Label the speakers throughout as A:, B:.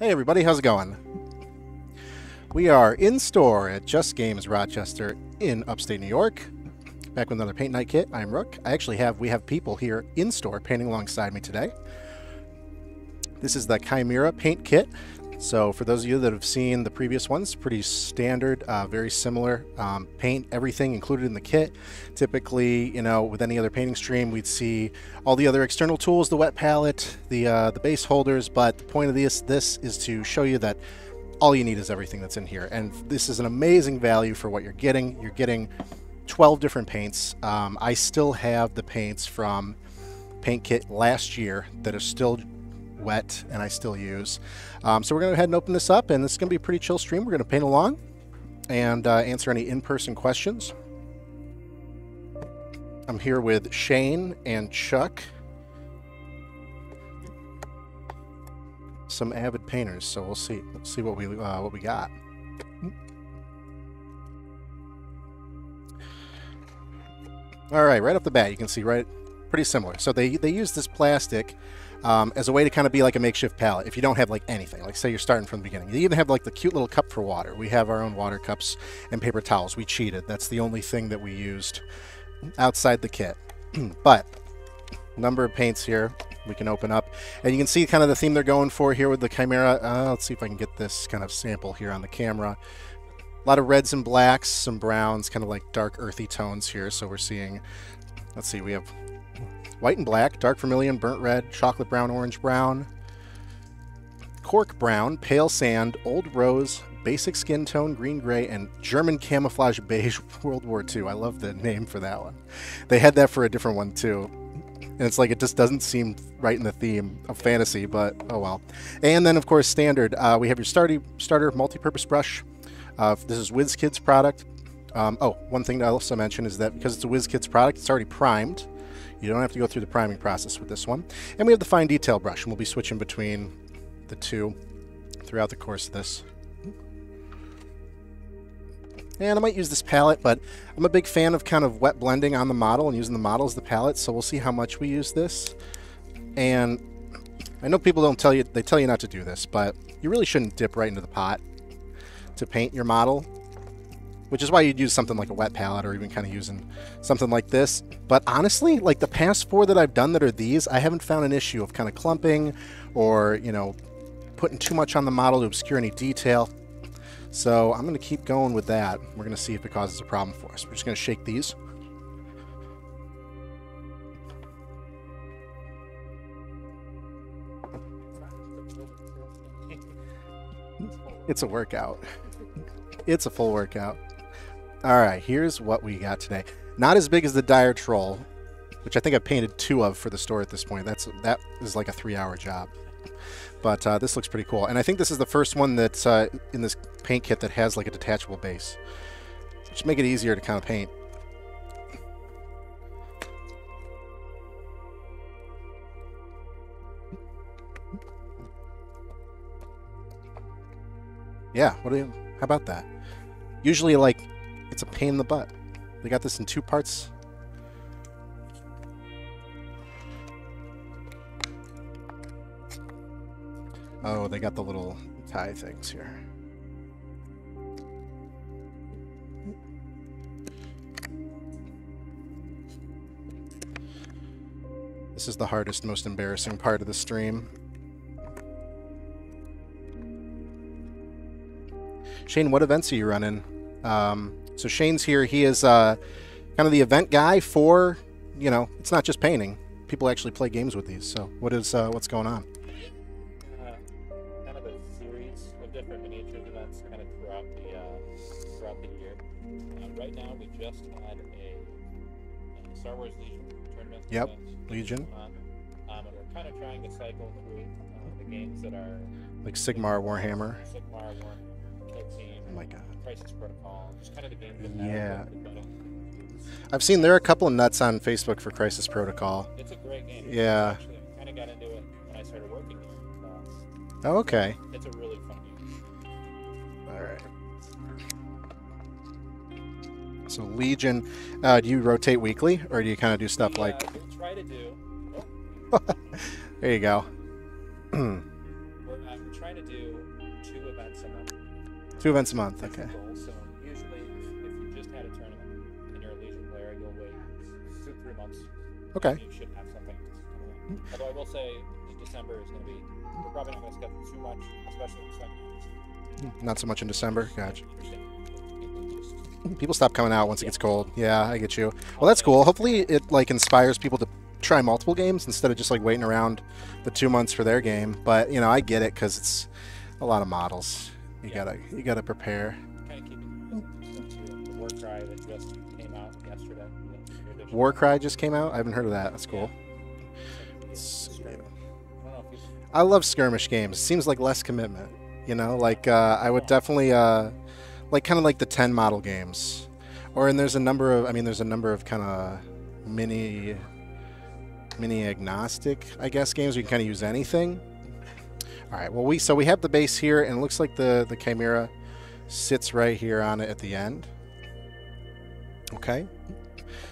A: Hey everybody, how's it going? We are in store at Just Games Rochester in upstate New York. Back with another paint night kit. I'm Rook. I actually have we have people here in store painting alongside me today. This is the Chimera paint kit. So for those of you that have seen the previous ones, pretty standard, uh, very similar. Um, paint, everything included in the kit. Typically, you know, with any other painting stream, we'd see all the other external tools, the wet palette, the uh, the base holders. But the point of this this is to show you that all you need is everything that's in here, and this is an amazing value for what you're getting. You're getting 12 different paints. Um, I still have the paints from paint kit last year that are still wet and I still use. Um, so we're going to go ahead and open this up and this is going to be a pretty chill stream. We're going to paint along and uh, answer any in-person questions. I'm here with Shane and Chuck. Some avid painters, so we'll see. We'll see what we uh, what we got. All right, right off the bat, you can see right, pretty similar. So they they use this plastic um, as a way to kind of be like a makeshift palette if you don't have like anything. Like say you're starting from the beginning. You even have like the cute little cup for water. We have our own water cups and paper towels. We cheated. That's the only thing that we used outside the kit. but number of paints here we can open up and you can see kind of the theme they're going for here with the Chimera. Uh, let's see if I can get this kind of sample here on the camera. A lot of reds and blacks, some browns, kind of like dark earthy tones here. So we're seeing, let's see, we have white and black, dark vermilion, burnt red, chocolate brown, orange brown, cork brown, pale sand, old rose, basic skin tone, green gray, and German camouflage beige World War II. I love the name for that one. They had that for a different one too. And it's like it just doesn't seem right in the theme of fantasy, but oh well. And then, of course, standard, uh, we have your starter, starter multi-purpose brush. Uh, this is WizKids product. Um, oh, one thing to also mention is that because it's a WizKids product, it's already primed. You don't have to go through the priming process with this one. And we have the fine detail brush, and we'll be switching between the two throughout the course of this. And I might use this palette, but I'm a big fan of kind of wet blending on the model and using the model as the palette, so we'll see how much we use this. And I know people don't tell you, they tell you not to do this, but you really shouldn't dip right into the pot to paint your model which is why you'd use something like a wet palette or even kind of using something like this. But honestly, like the past four that I've done that are these, I haven't found an issue of kind of clumping or, you know, putting too much on the model to obscure any detail. So I'm going to keep going with that. We're going to see if it causes a problem for us. We're just going to shake these. It's a workout. It's a full workout. All right, here's what we got today. Not as big as the Dire Troll, which I think I painted two of for the store at this point. That's That is like a three-hour job. But uh, this looks pretty cool. And I think this is the first one that's uh, in this paint kit that has like a detachable base. Just make it easier to kind of paint. Yeah, what do you, how about that? Usually like it's a pain in the butt. They got this in two parts. Oh, they got the little tie things here. This is the hardest, most embarrassing part of the stream. Shane, what events are you running? Um, so Shane's here. He is uh, kind of the event guy for, you know, it's not just painting. People actually play games with these. So what is uh, what's going on?
B: Uh, kind of a series of different miniatures events kind of throughout the uh, throughout the year. Uh, right now, we just had a, a Star Wars Legion tournament.
A: Yep, Legion.
B: Um, and we're kind of trying to cycle through uh, the games that are
A: like Sigmar Warhammer.
B: Sigmar Warhammer, Team.
A: Oh my god.
B: Crisis Protocol, just kind of
A: Yeah. I've seen there are a couple of nuts on Facebook for Crisis Protocol.
B: it's a great game.
A: Yeah.
B: Actually, I kind of got into it when I started working here. Uh,
A: Oh, okay.
B: it's a really fun game.
A: All right. So Legion, uh, do you rotate weekly, or do you kind of do stuff
B: We,
A: like?
B: uh, we try to do. Oh,
A: There you go.
B: Two events a month.
A: Okay.
B: So usually, if you just had a tournament and you're a Legion player, you'll wait two, three months.
A: Okay.
B: You should have something. Although I will say, that December is going to be. We're probably not going to schedule too much, especially in second. Hmm,
A: not so much in December. Gotcha.
B: People
A: People stop coming out once it gets cold. Yeah, I get you. Well, that's cool. Hopefully, it like inspires people to try multiple games instead of just like waiting around the two months for their game. But you know, I get it because it's a lot of models. You
B: Yeah.
A: gotta you gotta prepare.
B: kind of keeping the Warcry that just came out yesterday. the new.
A: Warcry just came out. I haven't heard of that. That's cool.
B: Yeah, I don't know if you-
A: I love skirmish games. Seems like less commitment. You know, like uh, I would definitely uh, like kind of like the ten model games, or and there's a number of I mean there's a number of kind of mini mini agnostic I guess games where you can kind of use anything. All right. Well, we so we have the base here, and it looks like the the chimera sits right here on it at the end. Okay.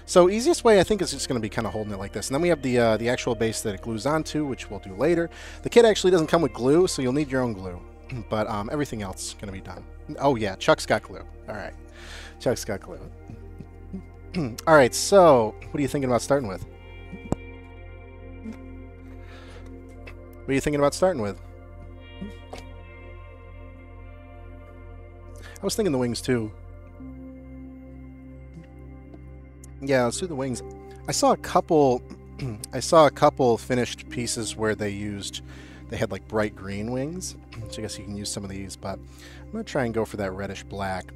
A: So easiest way I think is just going to be kind of holding it like this, and then we have the uh, the actual base that it glues onto, which we'll do later. The kit actually doesn't come with glue, so you'll need your own glue, but um, everything else is going to be done. Oh yeah, Chuck's got glue. All right, Chuck's got glue. All right, so what are you thinking about starting with? What are you thinking about starting with? I was thinking the wings too. Yeah, let's do the wings. I saw a couple. I saw a couple finished pieces where they used, they had like bright green wings. So I guess you can use some of these, but I'm gonna try and go for that reddish black.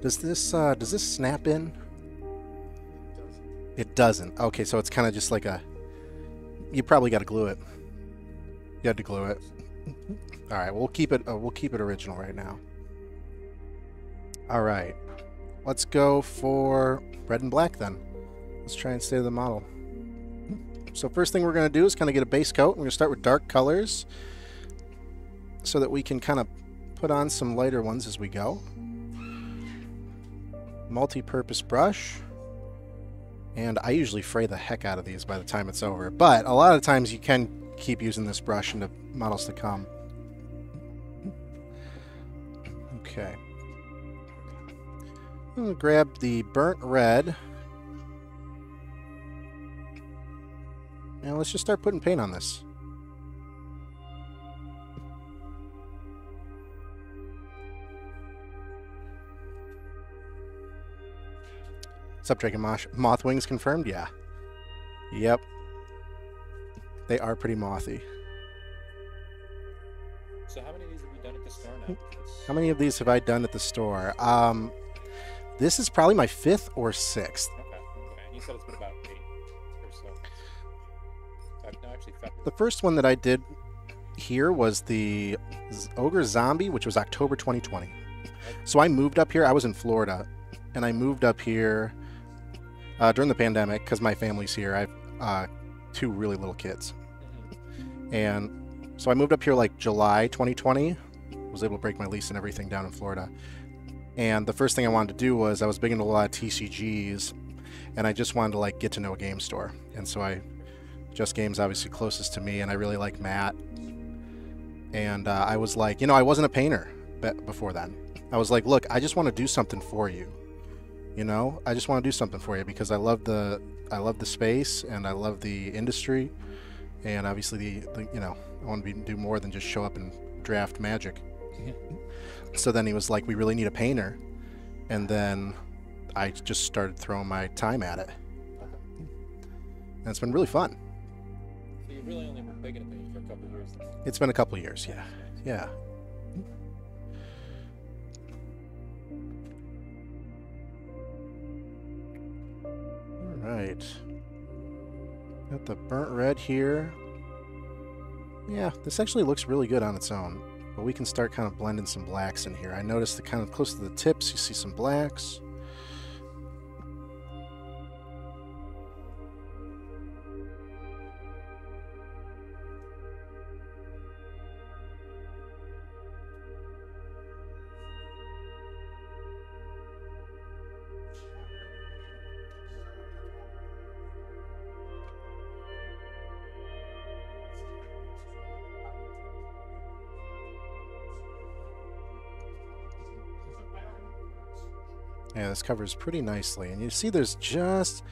A: Does this uh, does this snap in? It doesn't. Okay, so it's kind of just like a. You probably got to glue it. You had to glue it. All right, we'll keep it. Uh, we'll keep it original right now. All right, let's go for red and black then. Let's try and stay to the model. So first thing we're going to do is kind of get a base coat. We're going to start with dark colors so that we can kind of put on some lighter ones as we go. Multi-purpose brush. And I usually fray the heck out of these by the time it's over. But a lot of times you can keep using this brush in the models to come. Okay. I'm going to grab the burnt red. And let's just start putting paint on this. What's up, Dragon Mosh? Moth wings confirmed? Yeah. Yep. They are pretty mothy.
B: So how many of these have you done at the store now?
A: How many of these have I done at the store? Um, this is probably my fifth or sixth.
B: Okay. Okay. You said it's been about eight or so. No, actually.
A: The first one that I did here was the Ogre Zombie, which was October 2020. So I moved up here. I was in Florida, and I moved up here uh, during the pandemic because my family's here. I have uh, two really little kids,
B: Mhm.
A: and so I moved up here like July 2020. Was able to break my lease and everything down in Florida. And the first thing I wanted to do was I was big into a lot of TCGs, and I just wanted to like get to know a game store. And so I just Games obviously closest to me, and I really like Matt. And uh, I was like, you know, I wasn't a painter be- before then. I was like, look, I just want to do something for you. You know, I just want to do something for you because I love the I love the space and I love the industry, and obviously the, the you know I want to be, do more than just show up and draft magic. So then he was like, we really need a painter, and then I just started throwing my time at it, and it's been really fun.
B: So you really only been big in it for a couple years. Then.
A: It's been a couple years, yeah. Yeah. All right. Got the burnt red here. Yeah, this actually looks really good on its own. But we can start kind of blending some blacks in here. I noticed that kind of close to the tips, you see some blacks. Yeah, this covers pretty nicely. And you see there's just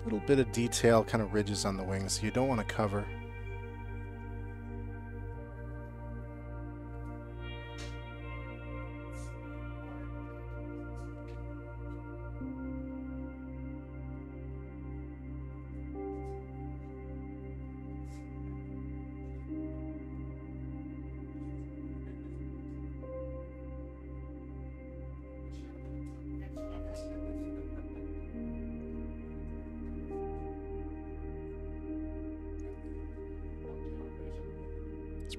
A: a little bit of detail, kind of ridges on the wings you don't want to cover.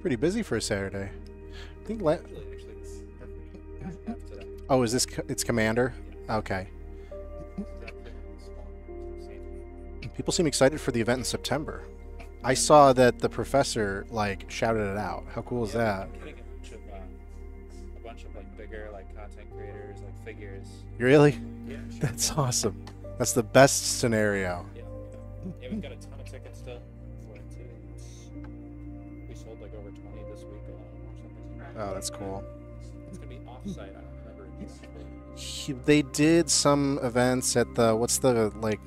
A: Pretty busy for a Saturday. I think la-
B: Actually, actually, it's definitely half today.
A: Oh, is this it's Commander? Okay.
B: Definitely small. Same.
A: People seem excited for the event in September. I saw that the professor like shouted it out. How cool is
B: Yeah,
A: that?
B: I'm getting a bunch of uh, a bunch of like bigger like content creators, like figures.
A: Really?
B: Yeah, sure.
A: That's awesome. That's the best scenario.
B: Yeah, yeah. yeah, we've got a ton of tickets still. What, it's- We sold like over 20 this week alone or something.
A: Oh, that's cool.
B: It's gonna be off-site. I don't remember.
A: He- They did some events at the what's the like?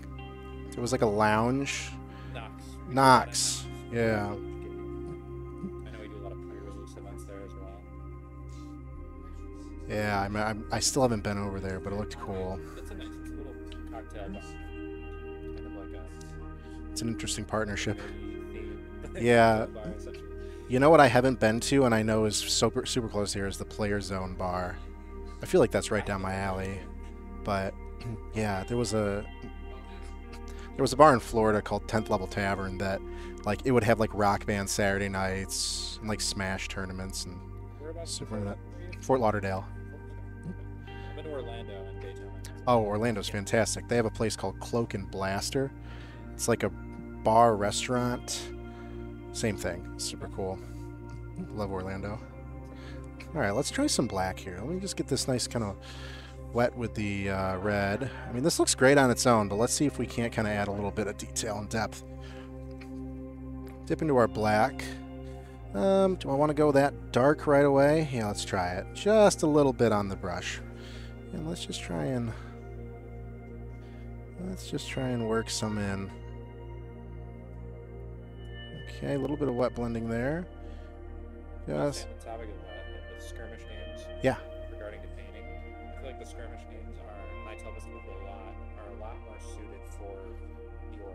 A: It was like a lounge.
B: Nox. We do a lot at
A: Nox. Yeah.
B: I know we do a lot of pre-release events there as well.
A: Yeah, I'm, I'm, I still haven't been over there, but it looked cool.
B: It's a nice little cocktail. Kind of like a
A: It's an interesting partnership. Yeah. You know what I haven't been to, and I know is super super close here, is the Player Zone bar. I feel like that's right down my alley. But yeah, there was a there was a bar in Florida called 10th Level Tavern that like it would have like rock band Saturday nights and like Smash tournaments and Super
B: Florida
A: nut.
B: were you?
A: Fort Lauderdale.
B: Okay. I've been to Orlando and Daytona.
A: Oh, Orlando's fantastic. They have a place called Cloak and Blaster. It's like a bar restaurant. Same thing. Super cool. Love Orlando. All right, let's try some black here. Let me just get this nice kind of wet with the uh, red. I mean, this looks great on its own, but let's see if we can't kind of add a little bit of detail and depth. Dip into our black. Um, do I want to go that dark right away? Yeah, let's try it. Just a little bit on the brush. And let's just try and let's just try and work some in. Okay, a little bit of wet blending there.
B: On the topic of skirmish games.
A: Yeah.
B: Regarding the painting, I feel like the skirmish games are, and I tell this to people a lot, are a lot more suited for your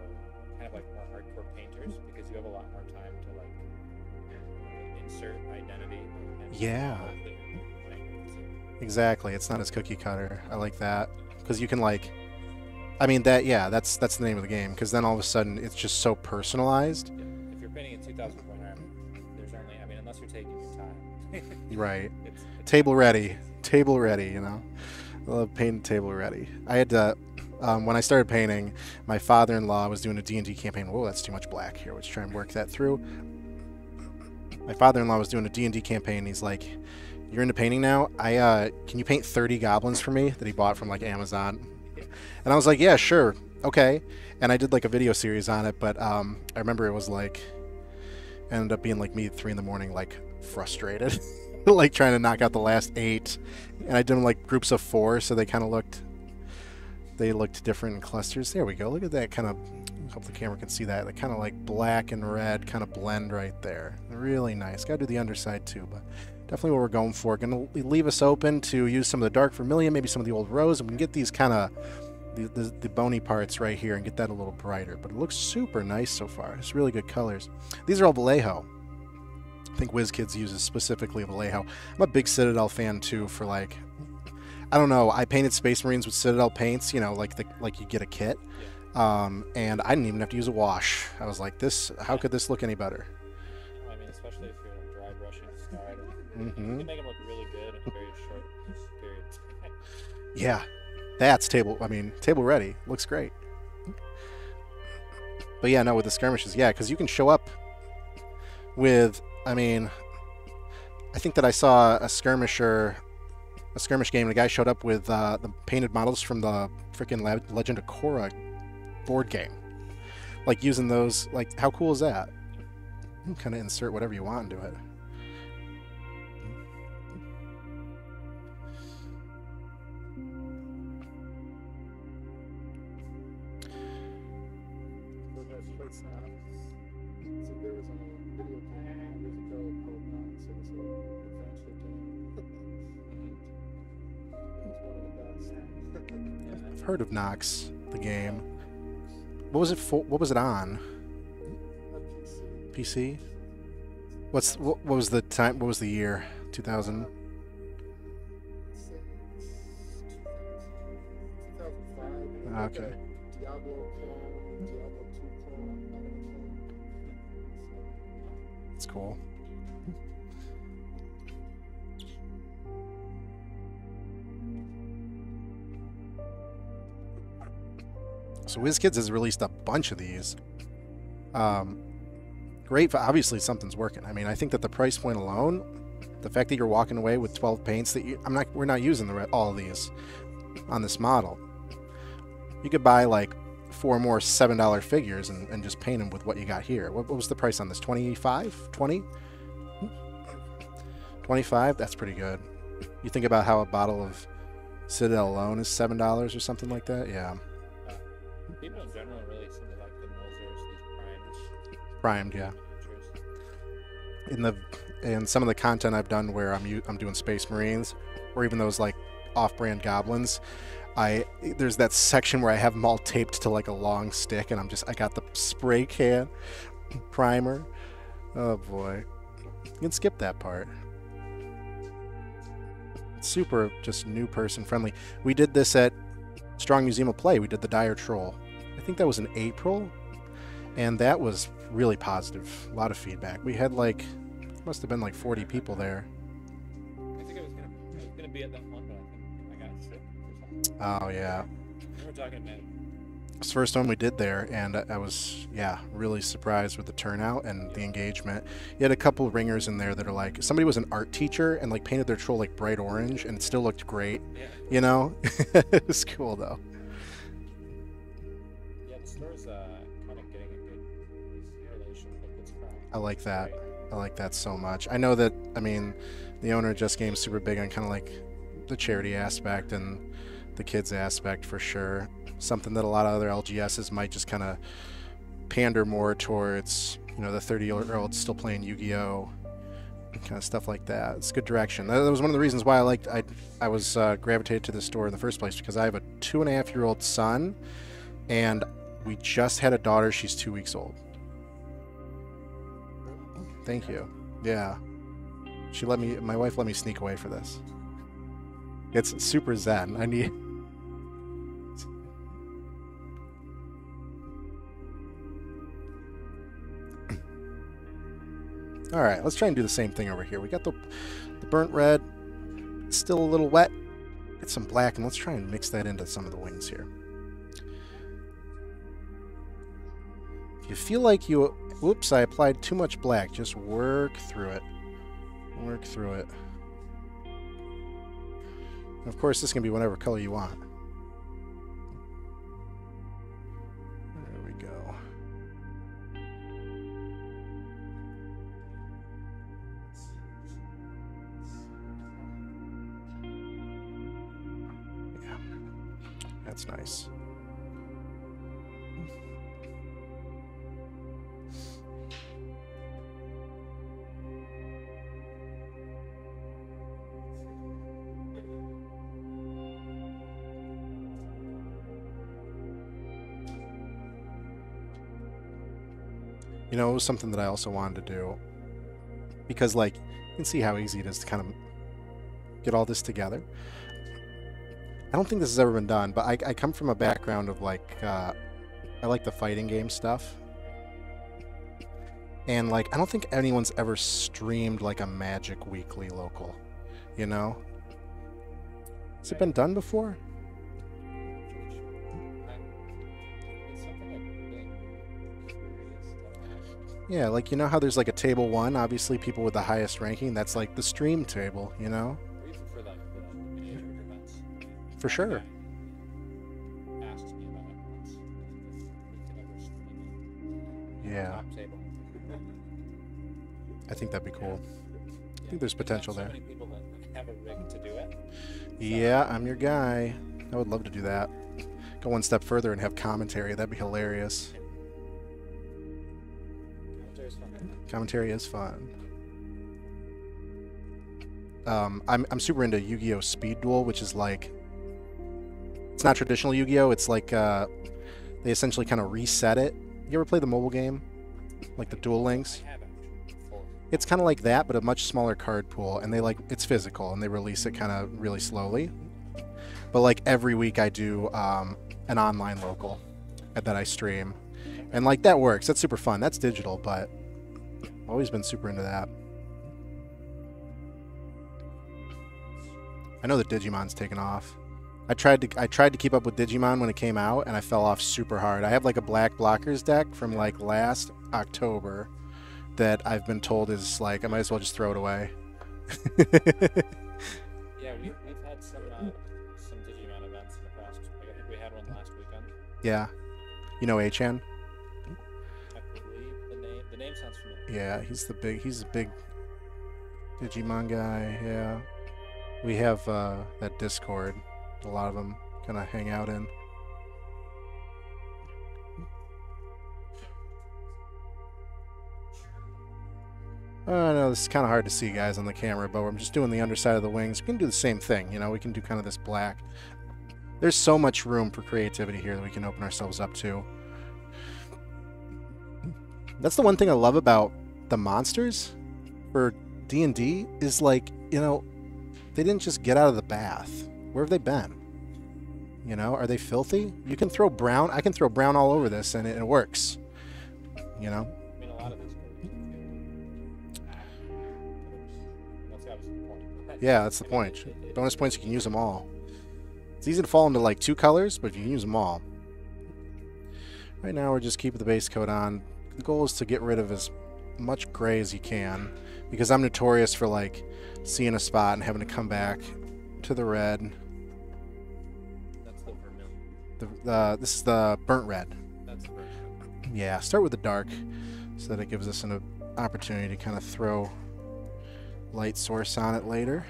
B: kind of like more hardcore painters because you have a lot more time to like insert identity. And
A: Yeah.
B: love that you're playing. So,
A: exactly. It's not as cookie cutter. I like that because you can like. I mean that yeah, that's that's the name of the game because then all of a sudden it's just so personalized.
B: yeah. Painting a 2,000 point army, there's only, I mean, unless you're taking your time.
A: Right.
B: it's, it's
A: Table ready. Table ready. You know. I love painting table ready. I had to. Um, when I started painting, my father-in-law was doing a D&D campaign. Whoa, that's too much black here. Let's try and work that through. My father-in-law was doing a D&D campaign. He's like, "You're into painting now? I uh, can you paint 30 goblins for me that he bought from like Amazon?" And I was like, "Yeah, sure, okay." And I did like a video series on it, but um, I remember it was like ended up being like me at three in the morning, like frustrated, like trying to knock out the last eight. And I did them like groups of four, so they kind of looked they looked different in clusters. There we go. Look at that kind of. Hope the camera can see that. The kind of like black and red kind of blend right there. Really nice. Got to do the underside too, but definitely what we're going for. Going to leave us open to use some of the dark vermilion, maybe some of the old rose, and we can get these kind of the, the, the bony parts right here and get that a little brighter. But it looks super nice so far. It's really good colors. These are all Vallejo. I think WizKids uses specifically Vallejo. I'm a big Citadel fan too. For like, I don't know. I painted Space Marines with Citadel paints. You know, like the like you get a kit. Um, and I didn't even have to use a wash. I was like, this. How could this look any better?
B: I mean, especially if you're like, dry brushing to start. and You
A: hmm
B: can make them look really good in a very short period.
A: Yeah, that's table. I mean, table ready. Looks great. But yeah, no, with the skirmishes, yeah, because you can show up with. I mean, I think that I saw a skirmisher, a skirmish game, and a guy showed up with uh, the painted models from the freaking Le- Legend of Korra board game. Like using those, like how cool is that? You can kind of insert whatever you want into it. Heard of Nox, the game. What was it for? What was it on?
C: PC.
A: What's what, what was the time? What was the year? 2000. Okay.
C: Diablo 2 clone, another clone.
A: It's cool. So WizKids has released a bunch of these. Um, great. For, obviously, something's working. I mean, I think that the price point alone, the fact that you're walking away with 12 paints that you, I'm not, we're not using the all of these on this model. You could buy like four more seven dollar figures and, and just paint them with what you got here. What, what was the price on this? 25? 20? 25? That's pretty good. You think about how a bottle of Citadel alone is seven dollars or something like that? Yeah.
B: People in general really seem to like the Milzers, these
A: Primed,
B: primed
A: yeah. In the in some of the content I've done where I'm I'm doing Space Marines or even those like off-brand goblins, I there's that section where I have them all taped to like a long stick and I'm just I got the spray can primer. Oh boy. You can skip that part. It's super just new person friendly. We did this at Strong Museum of Play. We did the Dire Troll. I think that was in April. And that was really positive. A lot of feedback. We had like must have been like 40 people there.
B: I think I was gonna, I was gonna be at that one, but I think I got sick or something.
A: Oh yeah.
B: We were talking about
A: It's the first one we did there, and I was, yeah, really surprised with the turnout and the engagement. You had a couple ringers in there that are like, somebody was an art teacher and like painted their troll like bright orange, and it still looked great.
B: yeah,
A: You know, it was cool though. I like that. I like that so much. I know that, I mean, the owner Just Games super big on kind of like the charity aspect and the kids aspect for sure. Something that a lot of other LGSs might just kind of pander more towards, you know, the 30 year olds still playing Yu Gi Oh! kind of stuff like that. It's good direction. That, that was one of the reasons why I liked, I, I was uh, gravitated to this store in the first place because I have a two and a half year old son and we just had a daughter. She's two weeks old. Thank you. Yeah. She let me my wife let me sneak away for this. It's super zen. I need All right, let's try and do the same thing over here. We got the the burnt red. Still a little wet. Get some black and let's try and mix that into some of the wings here. If you feel like you whoops, I applied too much black, just work through it. Work through it. And of course, this can be whatever color you want. Something that I also wanted to do because, like, you can see how easy it is to kind of get all this together. I don't think this has ever been done, but I, I come from a background of like, uh, I like the fighting game stuff. And, like, I don't think anyone's ever streamed like a Magic Weekly local, you know? Has it been done before? Yeah, like you know how there's like a table one, obviously people with the highest ranking, that's like the stream table, you know?
B: For
A: sure. Yeah, I think that'd be cool.
B: I
A: think there's potential there. Yeah, I'm your guy. I would love to do that. Go one step further and have commentary. That'd be hilarious. Commentary is fun. Um, I'm I'm super into Yu-Gi-Oh! Speed Duel, which is like it's not traditional Yu-Gi-Oh! It's like uh, they essentially kind of reset it. You ever play the mobile game, like the Duel Links?
B: I have actually before.
A: It's kind of like that, but a much smaller card pool, and they like it's physical, and they release it kind of really slowly. But like every week, I do um, an online local that I stream, and like that works. That's super fun. That's digital, but always been super into that. I know that Digimon's taken off. I tried to I tried to keep up with Digimon when it came out, and I fell off super hard. I have like a black blockers deck from like last October that I've been told is like I might as well just throw it away.
B: Yeah, we, we've had some uh, some Digimon events in the past. I think we had one last weekend.
A: yeah, you know Achan. Yeah, he's the big he's a big Digimon guy. Yeah, we have uh, that Discord. A lot of them kind of hang out in. I know this is kind of hard to see, guys, on the camera, but I'm just doing the underside of the wings. We can do the same thing, you know. We can do kind of this black. There's so much room for creativity here that we can open ourselves up to. That's the one thing I love about the monsters for D&D is like, you know, they didn't just get out of the bath. Where have they been? You know, are they filthy? You can throw brown. I can throw brown all over this and it, it works. You know?
B: I mean, a lot of this ah, That's obviously the point.
A: Yeah, that's the point. Bonus points, you can use them all. It's easy to fall into like two colors, but you can use them all. Right now, we're just keeping the base coat on. The goal is to get rid of as much gray as you can, because I'm notorious for like seeing a spot and having to come back to the red.
B: That's the vermilion.
A: The, uh, this is the burnt red.
B: That's the vermilion.
A: Yeah, start with the dark, so that it gives us an opportunity to kind of throw light source on it later.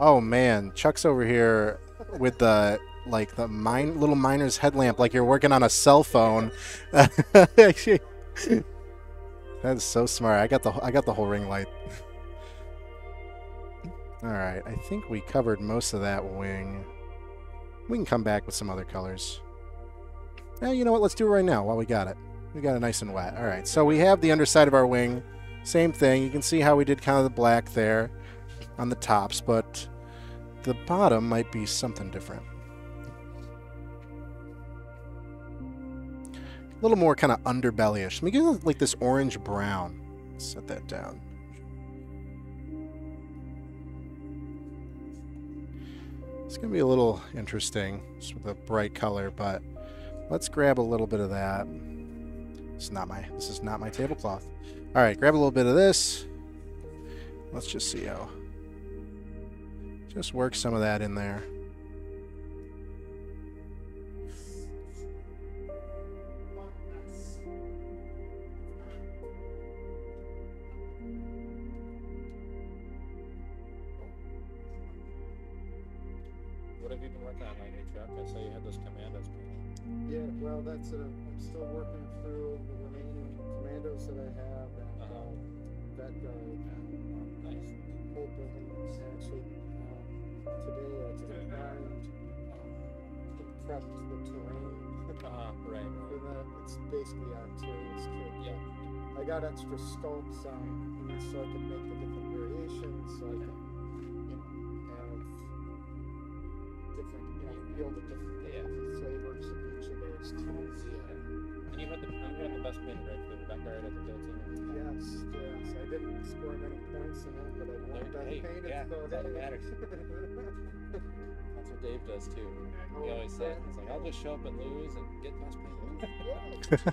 A: Oh man, Chuck's over here with the like the mine little miner's headlamp, like you're working on a cell phone. that is so smart. I got the I got the whole ring light. All right, I think we covered most of that wing. We can come back with some other colors. Yeah, you know what? Let's do it right now while we got it. We got it nice and wet. All right, so we have the underside of our wing. Same thing. You can see how we did kind of the black there on the tops, but the bottom might be something different. A little more kind of underbellyish. Let me get like this orange brown. Set that down. It's gonna be a little interesting, just with a bright color, but let's grab a little bit of that. Is not my this is not my tablecloth. All right, grab a little bit of this. Let's just see how. Just work some of that in there.
B: What have you been working on lately, Chuck? I saw you had those commandos.
C: Yeah, well, that's it. I'm still working through the remaining commandos that I have and
B: Uh-huh.
C: um, that guard. Today I just um, prepped the terrain
B: Uh-huh, right,
C: for
B: right.
C: that. It's basically Arcturus kit.
B: Yeah.
C: I got extra sculpts on so I could make the different variations, so I can, you know, have different, you know, feel the different
B: Yeah.
C: flavors of each of those tools. Yeah.
B: And you had the you had the best painted right for the backyard at the team.
C: Yes, yes. I didn't score many points in it, but I won that
B: hey,
C: painted,
B: yeah,
C: so
B: that
C: hey.
B: matters. That's what Dave does too. He
C: Oh,
B: always says, "It's like I'll just show up and lose and get best painted."
C: yeah.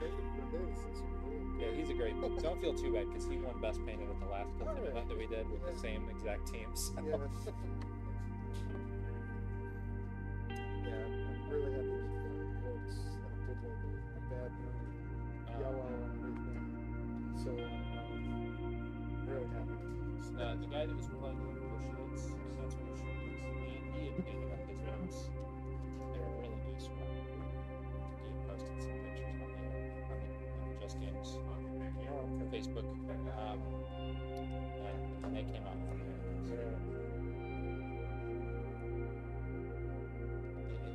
C: Painted for his is really
B: Yeah, he's a great. Don't feel too bad because he won best painted at the last Kill Team event that we did with the same exact teams.
C: Yeah. yeah, I'm really happy with the looks. I did like a, bad moon,
B: Um,
C: yellow. So um, really happy.
B: Uh, the guy that was playing with Bushids, that's Bushids, he, he had painted up his wings. They were really nice. He posted some pictures on the, on the uh, Just Games on
C: Oh, okay.
B: Facebook. Um, and, they came out from there. So, he,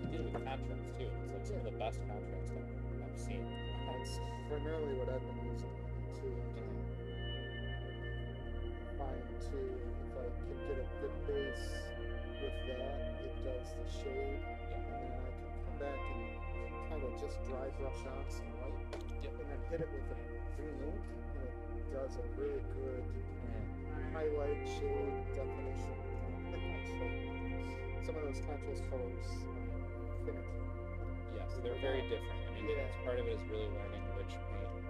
B: he did it with contrast too. It's like some of the best contrast I've, I've seen.
C: That's primarily what I've been to if I can get a good base with that, it does the shade, and then I can come back and kind of just dry brush on some white,
B: Yep.
C: and then hit it with a green ink, and it does a really good highlight shade definition. So some of those contrast colors uh, fit.
B: Yes, they're very different. I mean,
C: Yeah.
B: part of it is really learning which paint,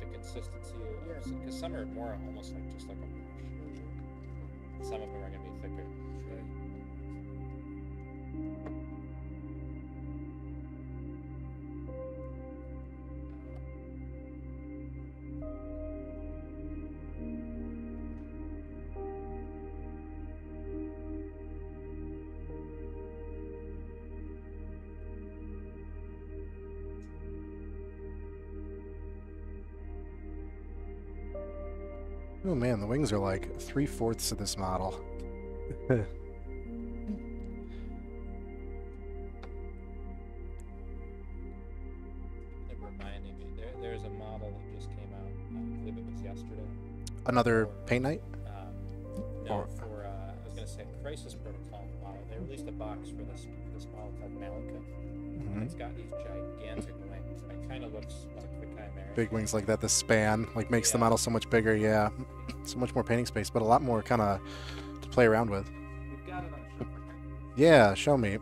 B: like the consistency of,
C: Yeah.
B: because some are more almost like just like a wash. Mm-hmm. Some of them are gonna be thicker.
A: Oh man, the wings are like three fourths of this model.
B: It me. There, there's a model that just came out. I believe it was yesterday.
A: Another paint night?
B: Um, no,
A: Or-
B: for uh, I was gonna say Crisis Protocol model. They released a box for this this model called Malika.
A: Mhm.
B: It's got these gigantic wings. It kind of looks like the Chimera.
A: Big wings like that, the span, like makes the model so much bigger, yeah. So much more painting space, but a lot more kind of to play around with. Yeah, show me.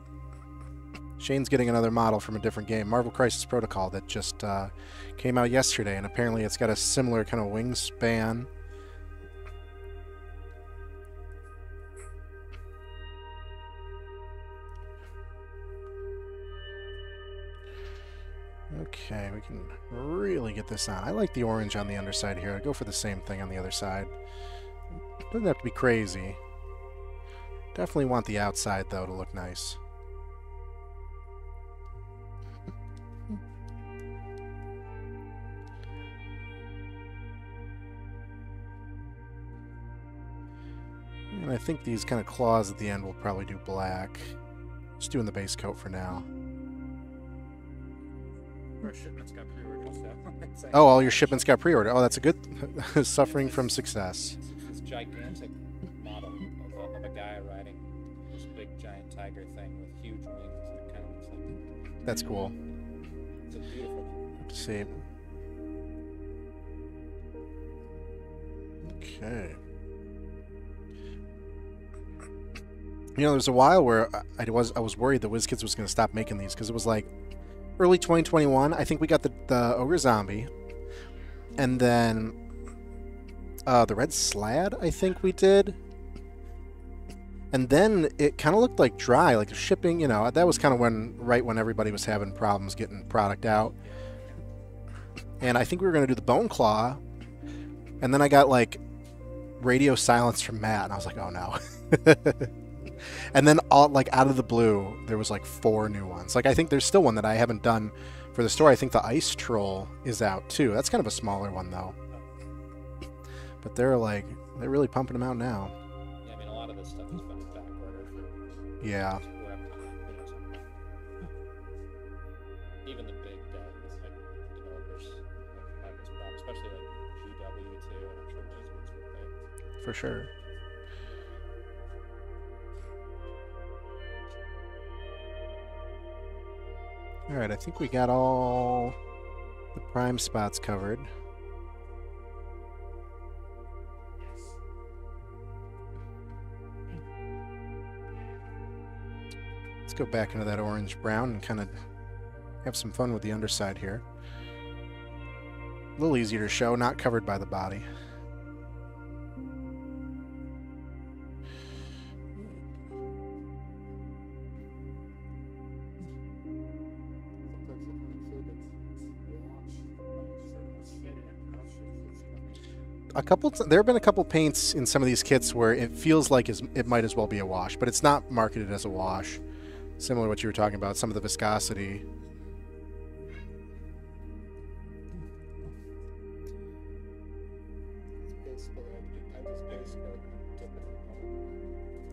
A: Shane's getting another model from a different game, Marvel Crisis Protocol, that just uh, came out yesterday, and apparently it's got a similar kind of wingspan. Okay, we can really get this on. I like the orange on the underside here. I'd go for the same thing on the other side. Doesn't have to be crazy. Definitely want the outside, though, to look nice. And I think these kind of claws at the end will probably do black. Just doing the base coat for now.
B: Our shipments got pre-ordered, so
A: Oh, all your shipments got pre-ordered. Oh, that's a good suffering from success.
B: This gigantic model of a, of a guy riding this big giant tiger thing with huge wings. It kind of looks like
A: That's cool.
B: it's a beautiful.
A: Let's see. Okay. You know, there was a while where I- I was I was worried that WizKids was going to stop making these because it was like early 2021. I think we got the the ogre zombie, and then uh, the red slaad. I think we did, and then it kind of looked like dry, like shipping. You know, that was kind of when right when everybody was having problems getting product out and I think we were going to do the bone claw, and then I got like radio silence from Matt, and I was like, oh no. and then all like out of the blue, there was like four new ones. Like I think there's still one that I haven't done for the store. I think the ice troll is out too. That's kind of a smaller one though. But they're like they're really pumping them out now.
B: Yeah, I mean a lot of this stuff has been back ordered for
A: Yeah.
B: whoever, you know, something. Even the big like developers, have, have this problem, especially like GW too, and I'm sure those ones were big.
A: For sure. All right, I think we got all the prime spots covered. Let's go back into that orange brown and kind of have some fun with the underside here. A little easier to show, not covered by the body. A couple there have been a couple paints in some of these kits where it feels like it might as well be a wash but it's not marketed as a wash. Similar to what you were talking about some of the viscosity.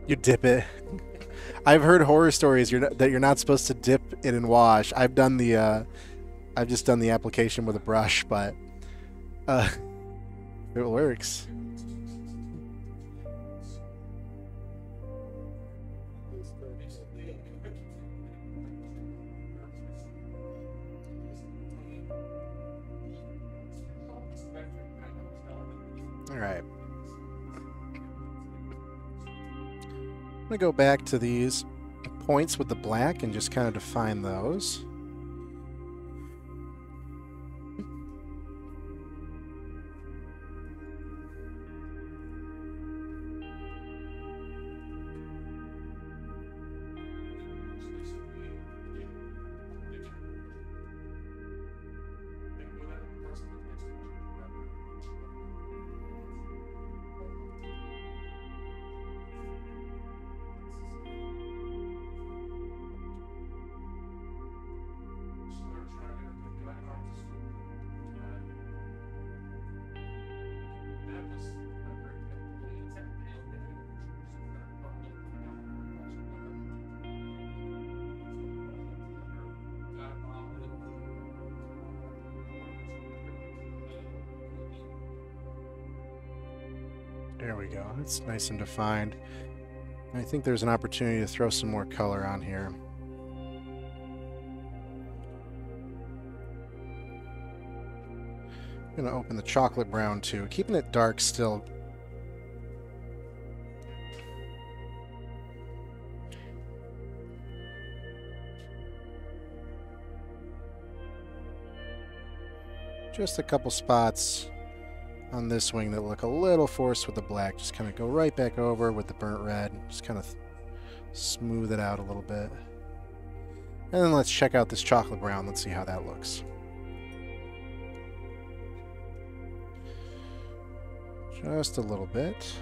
A: You dip it. I've heard horror stories you're not, that you're not supposed to dip it in wash. I've done the uh, i've just done the application with a brush but uh, it works. All right. I'm going to go back to these points with the black and just kind of define those. It's nice and defined. I think there's an opportunity to throw some more color on here. I'm going to open the chocolate brown too, keeping it dark still. Just a couple spots on this wing that look a little forced with the black. Just kind of go right back over with the burnt red. Just kind of smooth it out a little bit. And then let's check out this chocolate brown. Let's see how that looks. Just a little bit.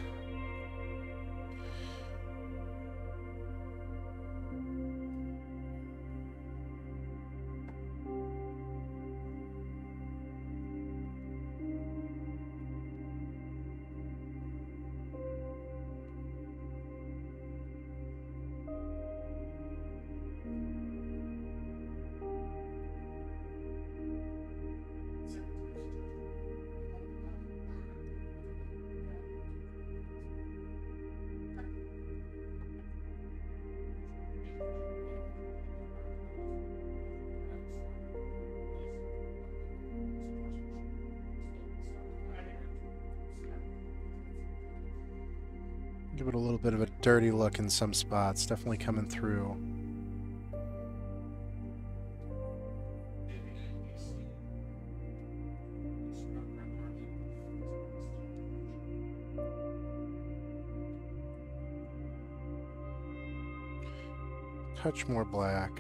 A: Give it a little bit of a dirty look in some spots, definitely coming through. Touch more black.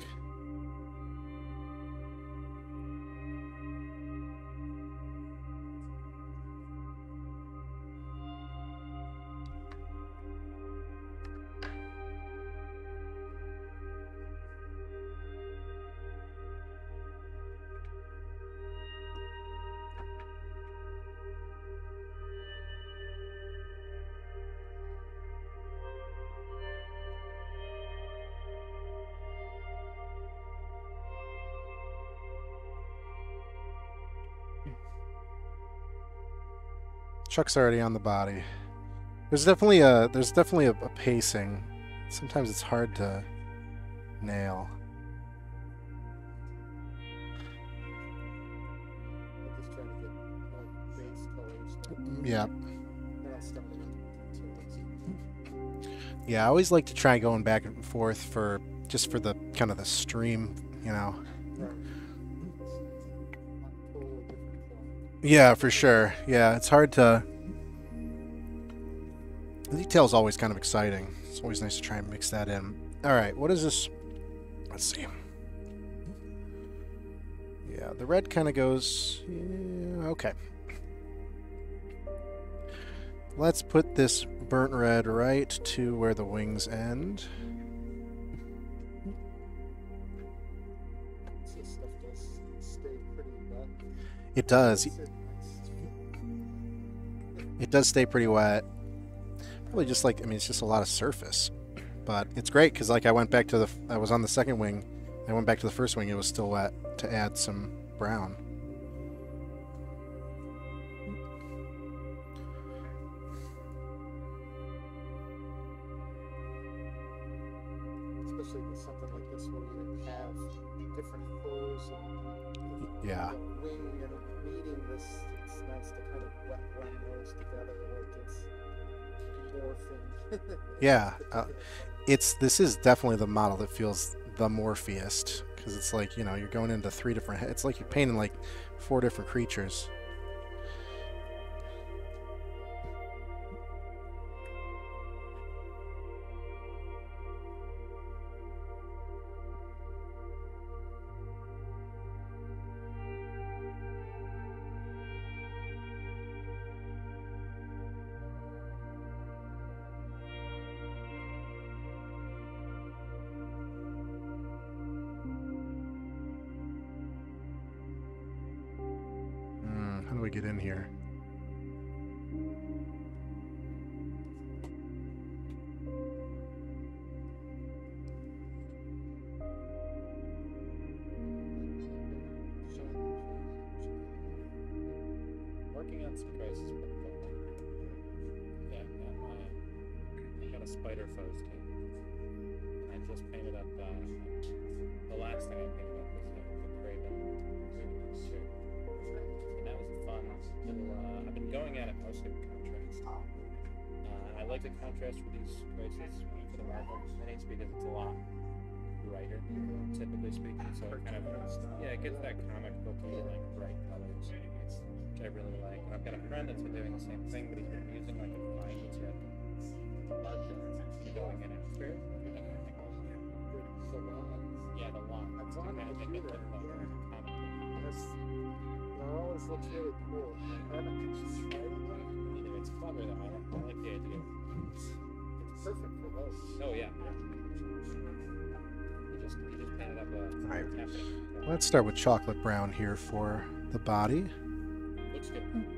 A: Chuck's already on the body. There's definitely a there's definitely a, a pacing. Sometimes it's hard to nail. Yeah. Yeah, I always like to try going back and forth for just for the kind of the stream, you know. Yeah, for sure. Yeah, it's hard to. The detail's always kind of exciting. It's always nice to try and mix that in. All right, what is this? Let's see. Yeah, the red kind of goes. Yeah, okay. Let's put this burnt red right to where the wings end. It does. It does stay pretty wet. Probably just like I mean, it's just a lot of surface, but it's great because like I went back to the I was on the second wing, I went back to the first wing. It was still wet to add some brown. Yeah, uh, It's this is definitely the model that feels the morphiest because it's like you know you're going into three different. It's like you're painting like four different creatures. Here?
B: Going at it mostly with contrast. Uh, I like the contrast for these crises for the Marvel minis because it's a lot brighter, typically speaking. So it kind of yeah, it gets that comic booky like bright colors, which I really like. And I've got a friend that's been doing the same thing, but he's been using like a fine tip and going in after. it.
C: The line.
B: Yeah, the long.
C: That's
B: to kind of
C: the
B: make it look like
C: yeah.
B: a comic book.
C: That's, that always looks really cool. I haven't tried it
B: it's clever though. I, I like the idea.
C: It's perfect for those.
B: Oh yeah. He just he just painted up uh, a
A: Alright. Let's start with chocolate brown here for the body.
B: Looks good.
C: Mm.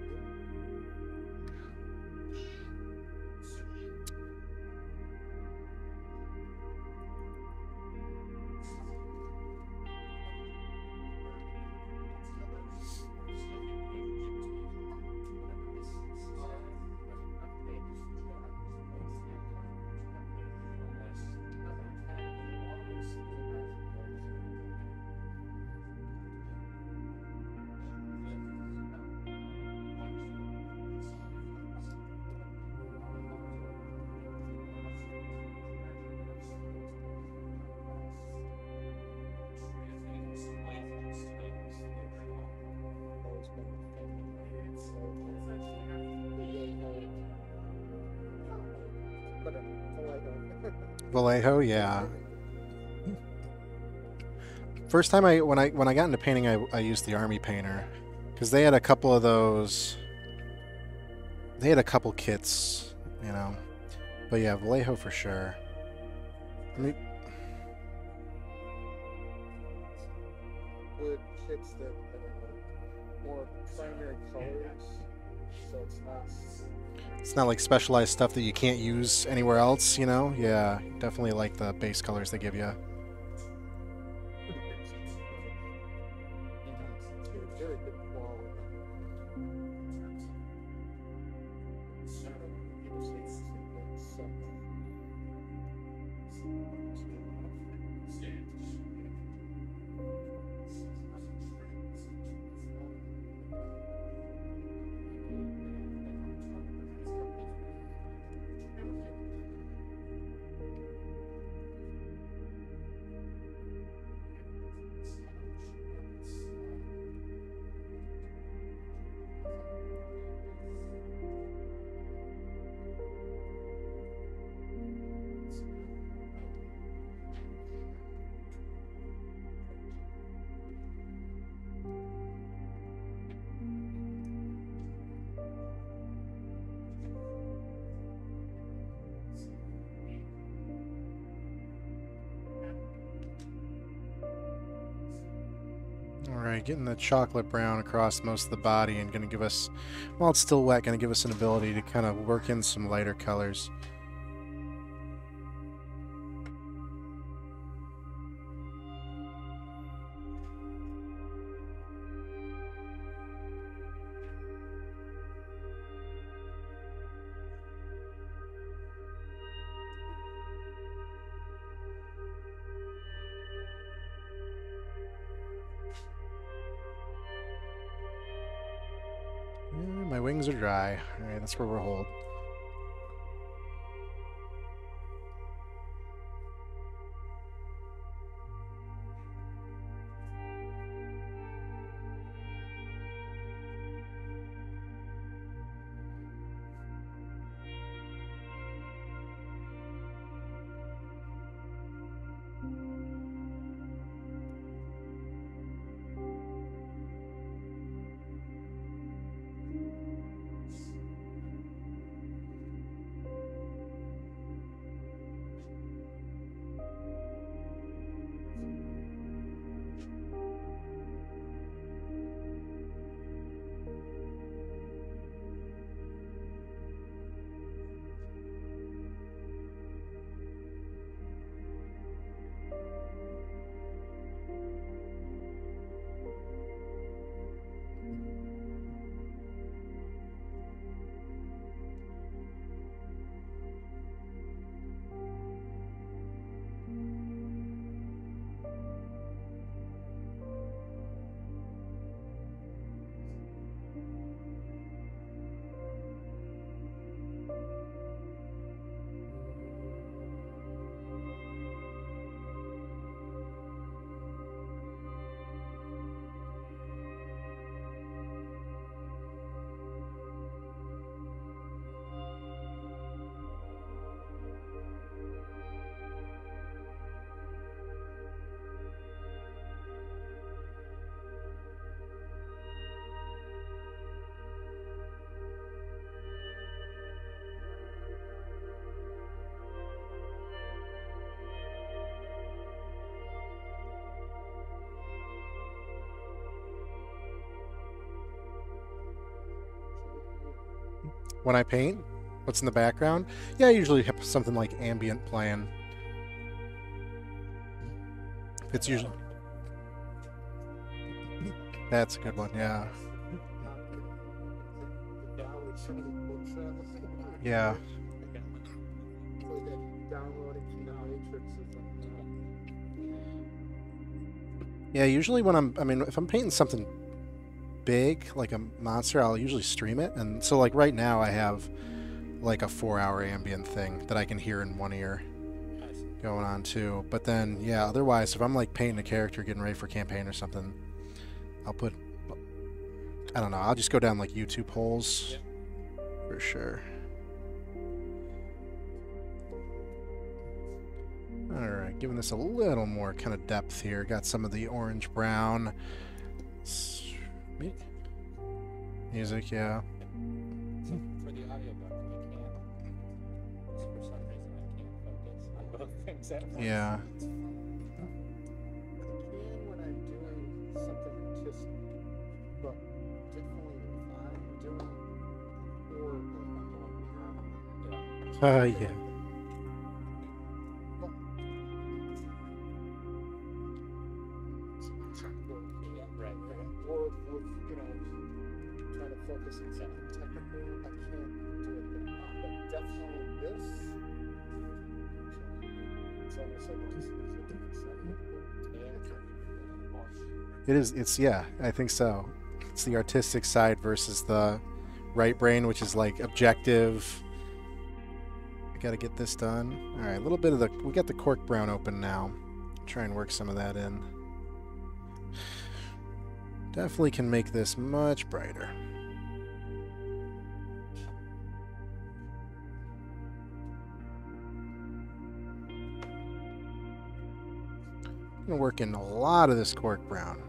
C: Like
A: yeah. First time I when I when I got into painting, I, I used the army painter because they had a couple of those. They had a couple kits, you know. But yeah, Vallejo for sure. I mean,
C: it's not
A: like specialized stuff that you can't use anywhere else, you know. Yeah, definitely like the base colors they give you. Alright, getting the chocolate brown across most of the body and going to give us, while it's still wet, going to give us an ability to kind of work in some lighter colors. That's where we're hold. When I paint, what's in the background. Yeah, I usually have something like ambient playing. It's usually that's a good one. Yeah, yeah. Yeah, usually when I'm, I mean, if I'm painting something big, like a monster, I'll usually stream it. And so, like, right now, I have like a four hour ambient thing that I can hear in one ear going on too. But then, yeah, otherwise, if I'm like painting a character, getting ready for campaign or something, I'll put, I don't know, I'll just go down like YouTube holes for sure. All right, giving this a little more kind of depth here. Got some of the orange brown mi- music, yeah.
B: So for the audiobook, I can't. For some reason, I can't focus on both things at once.
A: Yeah.
C: I can when I'm doing something artistic, but definitely if I'm doing or like I'm doing
A: Uh, yeah.
C: It
A: is. It's yeah. I think so. It's the artistic side versus the right brain, which is like objective. I got to get this done. All right, a little bit of the. We got the cork brown open now. Try and work some of that in. Definitely can make this much brighter. gonna work in a lot of this cork brown.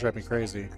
A: Drive me crazy.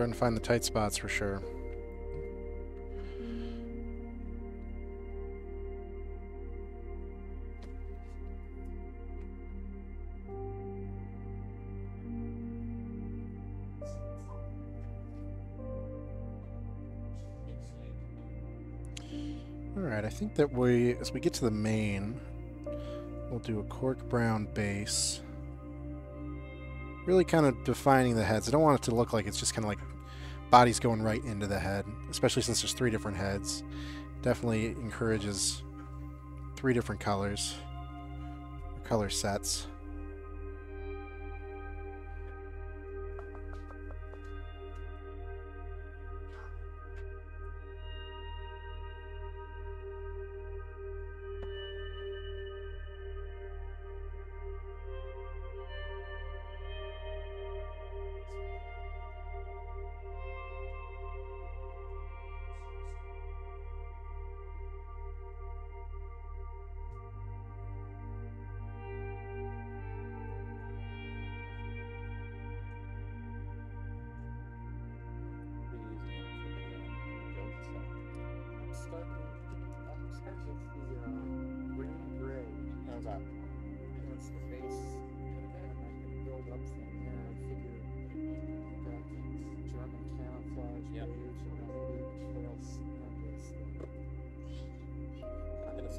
A: Starting to find the tight spots for sure. All right, I think that we, as we get to the main, we'll do a cork brown base. Really kind of defining the heads. I don't want it to look like it's just kind of like bodies going right into the head, especially since there's three different heads. Definitely encourages three different colors, color sets.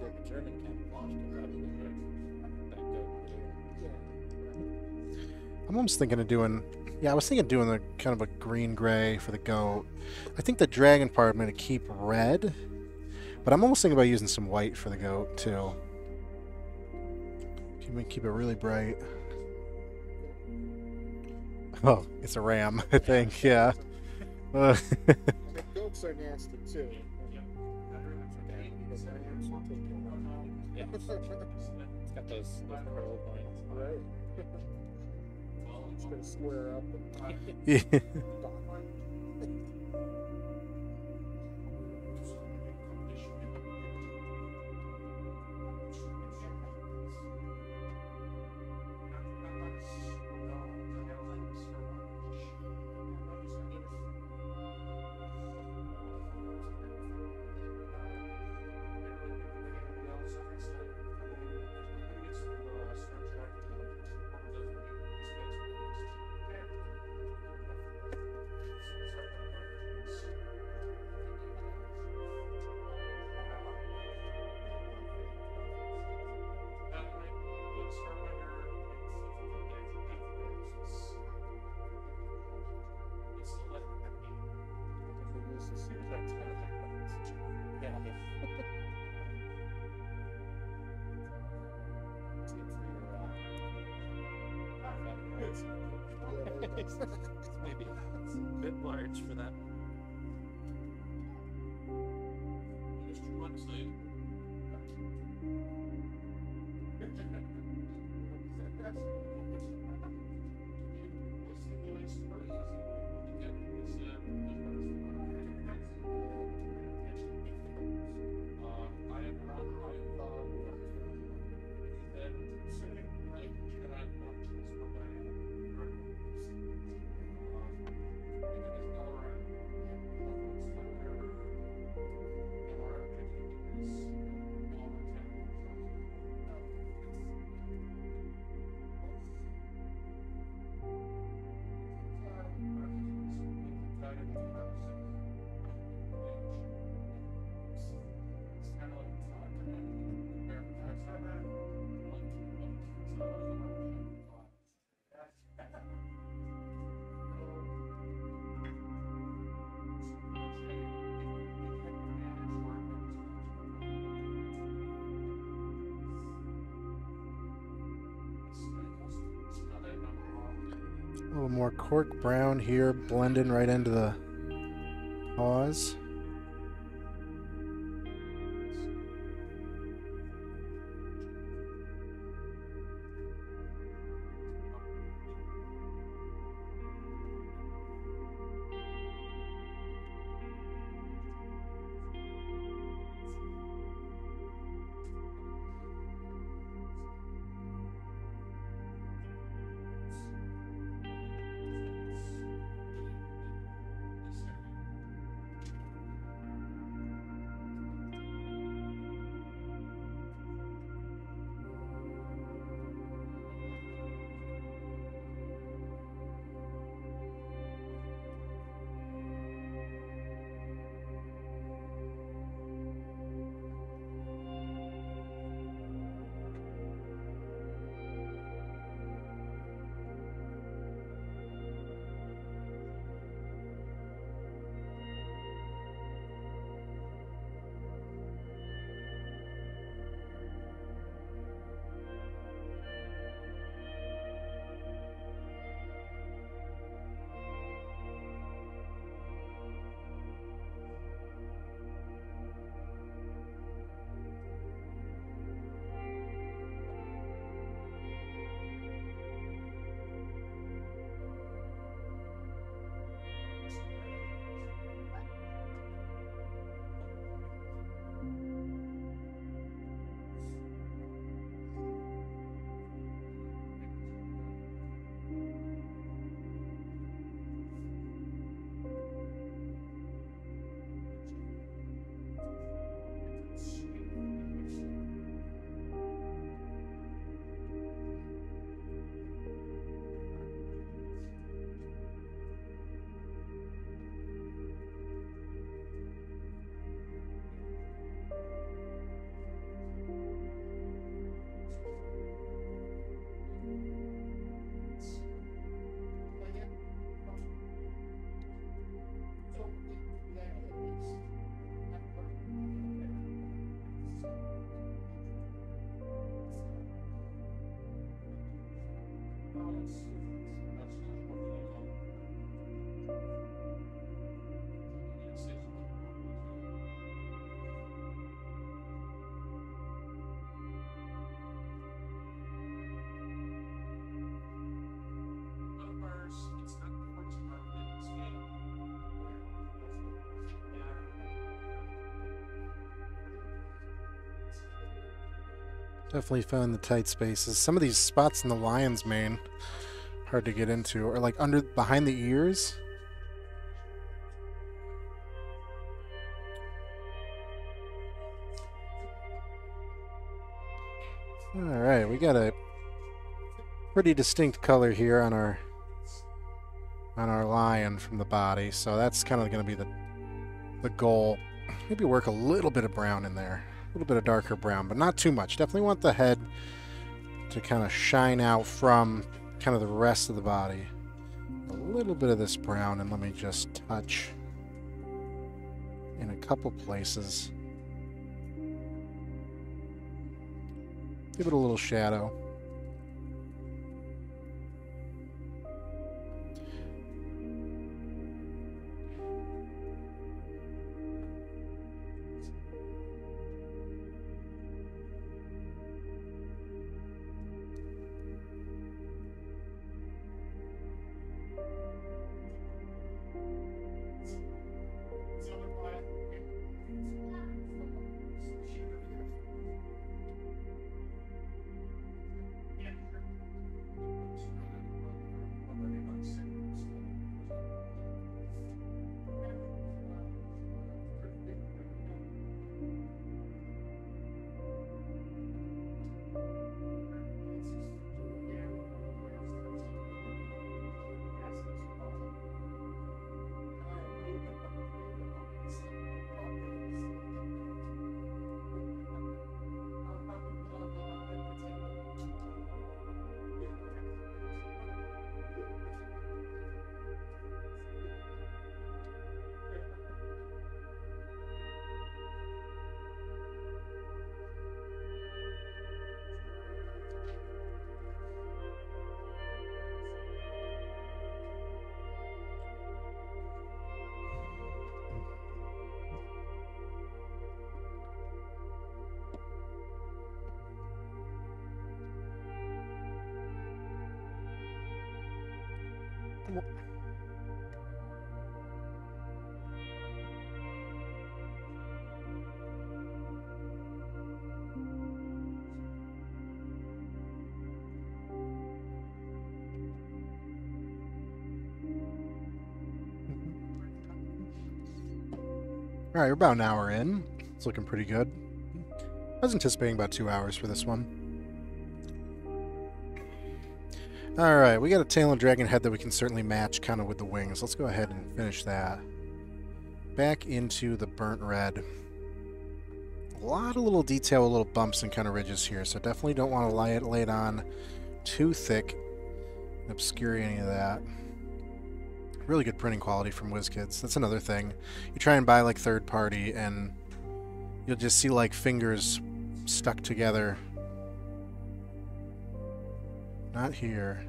C: I'm
D: gonna say the German camouflage to probably work. That goat.
C: Yeah.
A: I'm almost thinking of doing. Yeah, I was thinking of doing a kind of a green gray for the goat. I think the dragon part I'm going to keep red, but I'm almost thinking about using some white for the goat too. Keep it, keep it really bright. Oh, it's a ram, I think. Yeah. Uh,
C: goats are nasty too.
D: It's got those, those pearl points.
C: Right. It's gonna square up and
A: yeah.
D: maybe it's a bit large for that.
A: Little more cork brown here, blending right into the paws. Definitely found the tight spaces. Some of these spots in the lion's mane, hard to get into, or like under behind the ears. All right, we got a pretty distinct color here on our on our lion from the body, so that's kind of going to be the the goal. Maybe work a little bit of brown in there. A little bit of darker brown, but not too much. Definitely want the head to kind of shine out from kind of the rest of the body. A little bit of this brown, and let me just touch in a couple places. Give it a little shadow. All right, we're about an hour in. It's looking pretty good. I was anticipating about two hours for this one. All right, we got a tail and dragon head that we can certainly match kind of with the wings. Let's go ahead and finish that. Back into the burnt red. A lot of little detail, a little bumps and kind of ridges here, so definitely don't want to lay it, lay it on too thick and obscure any of that. Really good printing quality from WizKids. That's another thing. You try and buy like third party and you'll just see like fingers stuck together. Not here.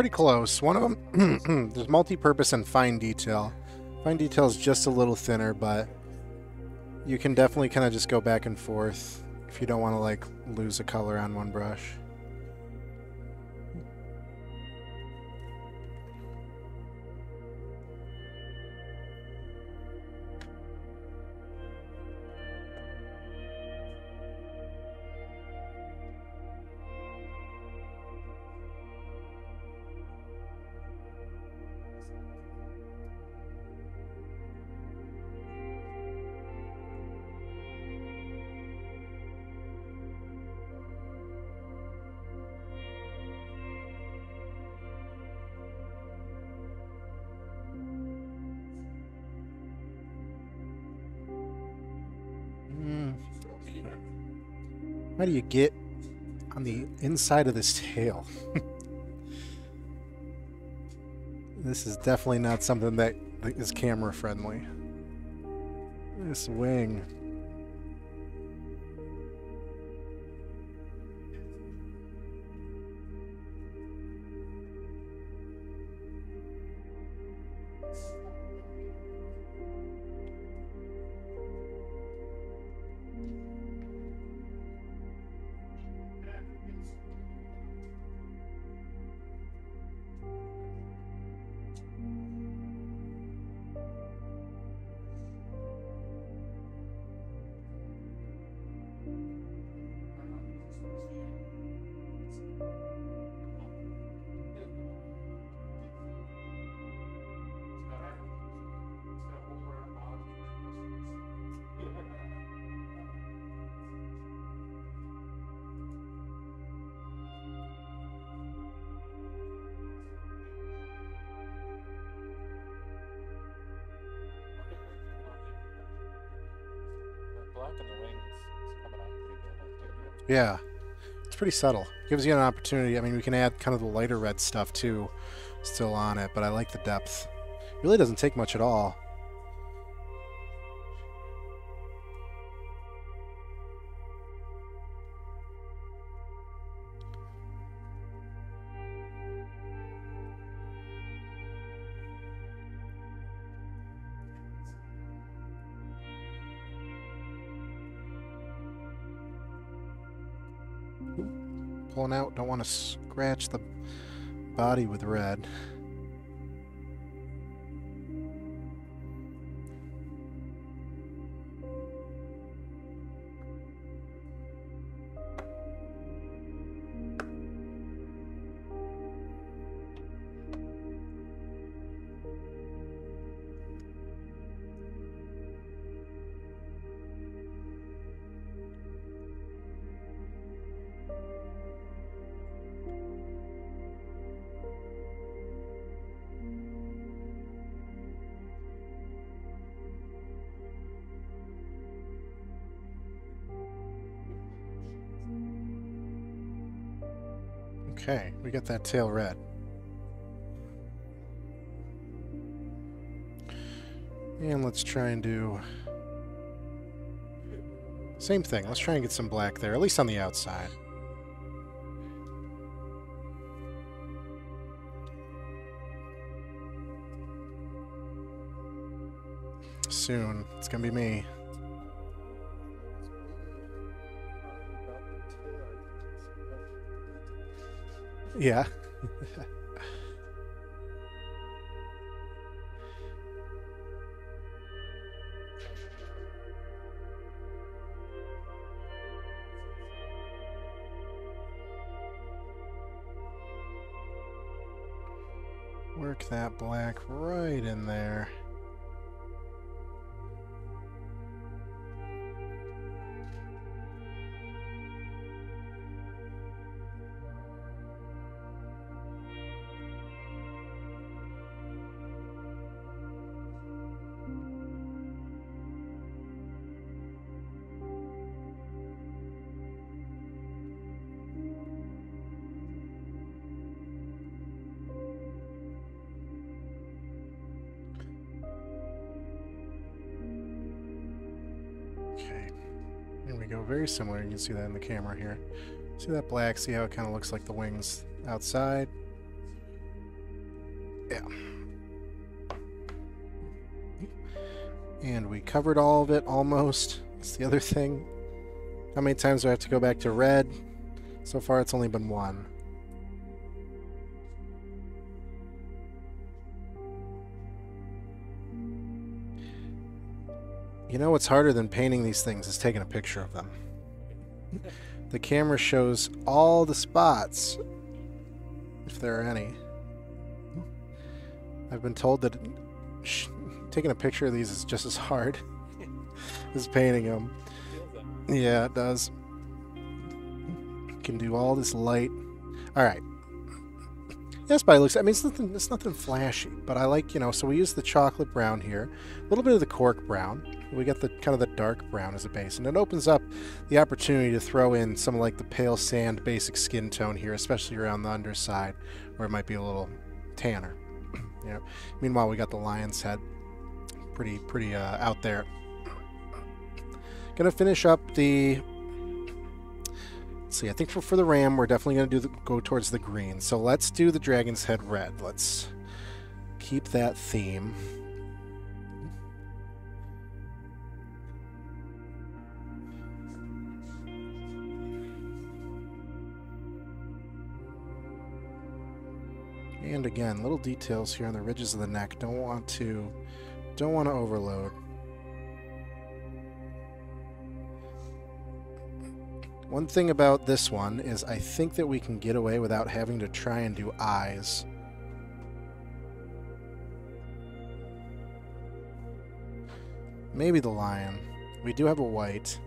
A: Pretty close. One of them, there's multi-purpose and fine detail. Fine detail is just a little thinner, but you can definitely kind of just go back and forth if you don't want to like lose a color on one brush. Do you get on the inside of this tail? this is definitely not something that that is camera friendly. This wing. Yeah. It's pretty subtle. Gives you an opportunity. I mean, we can add kind of the lighter red stuff too, still on it, but I like the depth. Really doesn't take much at all. Body with red. Got that tail red. And let's try and do... Same thing. Let's try and get some black there, at least on the outside. Soon. It's gonna be me. Yeah. Work that black right in there. Similar. You can see that in the camera here. See that black? See how it kind of looks like the wings outside? Yeah. And we covered all of it almost. That's the other thing. How many times do I have to go back to red? So far, it's only been one. You know what's harder than painting these things is taking a picture of them. The camera shows all the spots, if there are any. I've been told that taking a picture of these is just as hard as painting them. Yeah, it does. Can do all this light. All right. This by looks. I mean, it's nothing. It's nothing flashy, but I like you know. So we use the chocolate brown here, a little bit of the cork brown. We get the kind of the dark brown as a base, and it opens up the opportunity to throw in some like the pale sand basic skin tone here, especially around the underside, where it might be a little tanner. you know. Meanwhile, we got the lion's head, pretty pretty uh, out there. Gonna finish up the Let's see, I think for, for the ram, we're definitely to do the, go towards the green. So let's do the dragon's head red. Let's keep that theme. And again, little details here on the ridges of the neck. Don't want to, don't want to overload. One thing about this one is I think that we can get away without having to try and do eyes. Maybe the lion. We do have a white.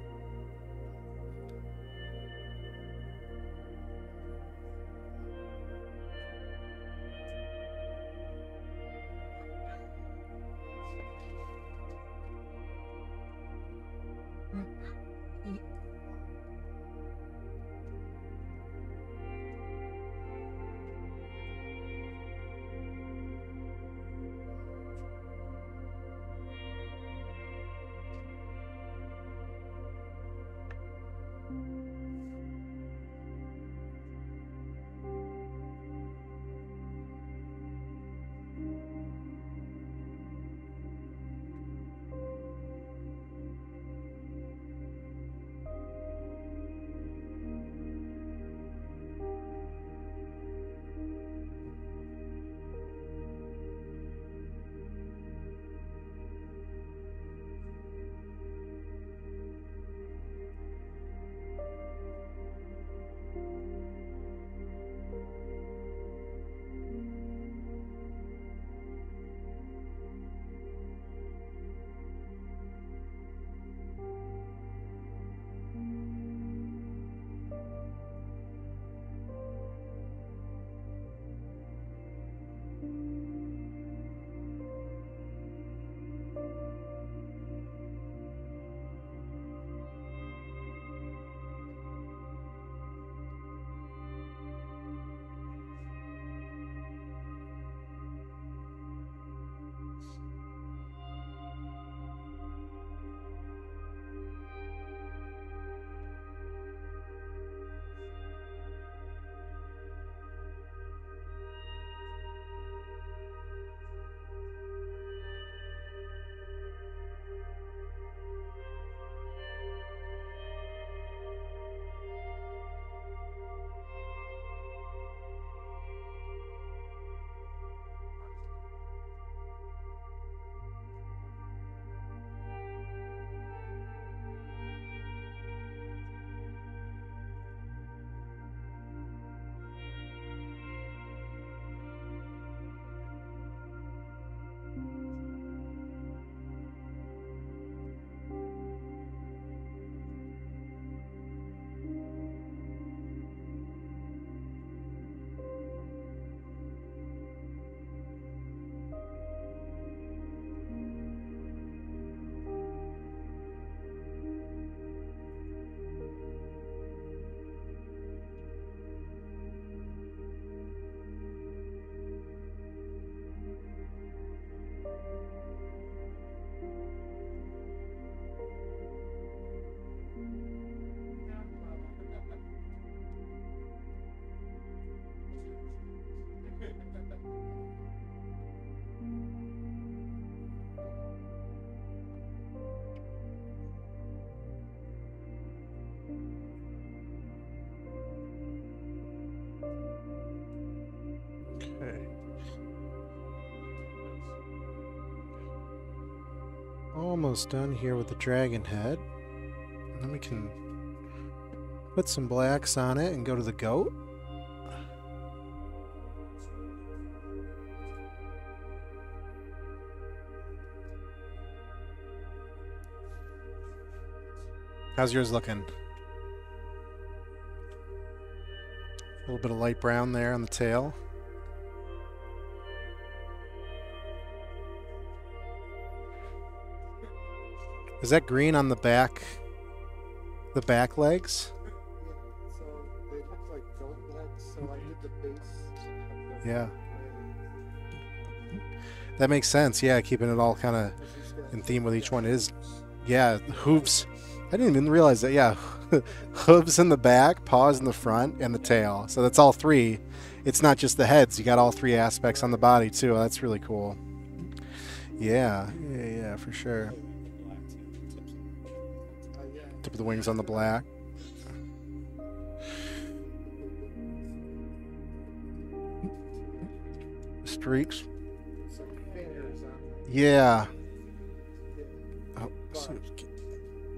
A: Almost done here with the dragon head. Then we can put some blacks on it and go to the goat. How's yours looking? A little bit of light brown there on the tail. Is that green on the back? The back legs?
C: Yeah, so they look like goat legs, so I the base
A: Yeah. That makes sense. Yeah, keeping it all kind of in theme with each one is. Yeah, hooves. I didn't even realize that. Yeah, hooves in the back, paws in the front, and the tail. So that's all three. It's not just the heads. You got all three aspects on the body too. That's really cool. Yeah, yeah, yeah, for sure. Tip of the wings on the black. Streaks.
C: Some fingers on the
A: Yeah. Oh,
C: But
A: so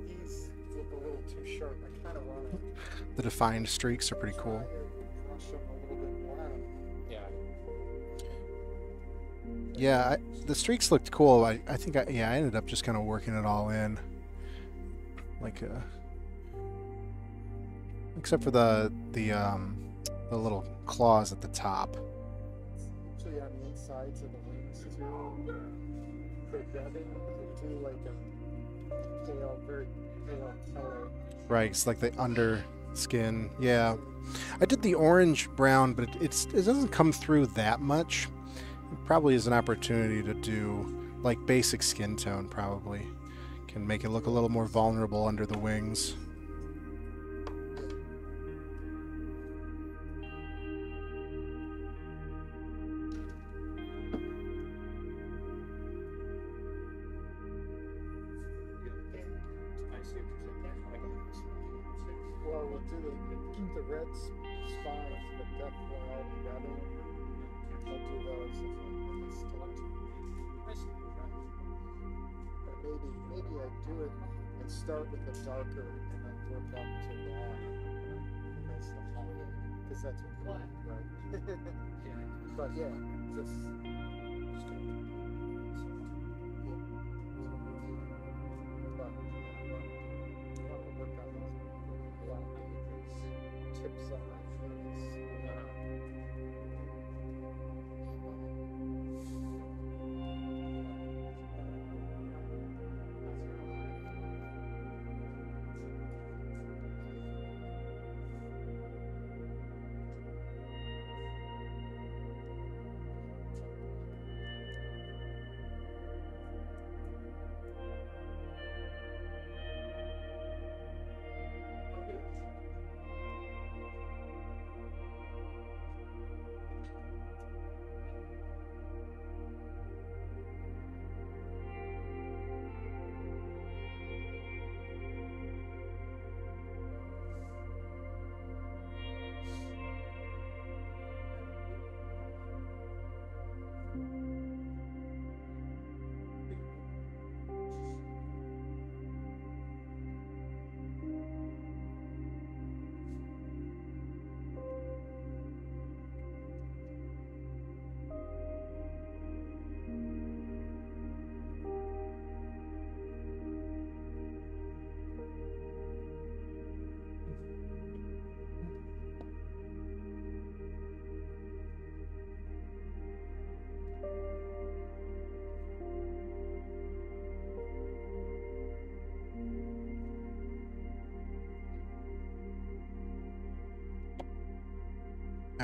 C: These look a little too sharp. I kind of want to
A: the defined streaks are pretty cool.
C: brush them a little bit brown.
B: Yeah.
A: Yeah, I, the streaks looked cool. I, I think I yeah I ended up just kind of working it all in, like uh, except for the the um the little claws at the top.
C: Usually on the insides of the wings too. For dubbing, they do like a pale, very pale color.
A: Right, it's like the under skin. Yeah, I did the orange brown, but it, it's it doesn't come through that much. It probably is an opportunity to do like basic skin tone. Probably can make it look a little more vulnerable under the wings.
C: Start with the darker and then work up to that. Uh, that's the highlight, because that's what we want, right? But yeah, just. But,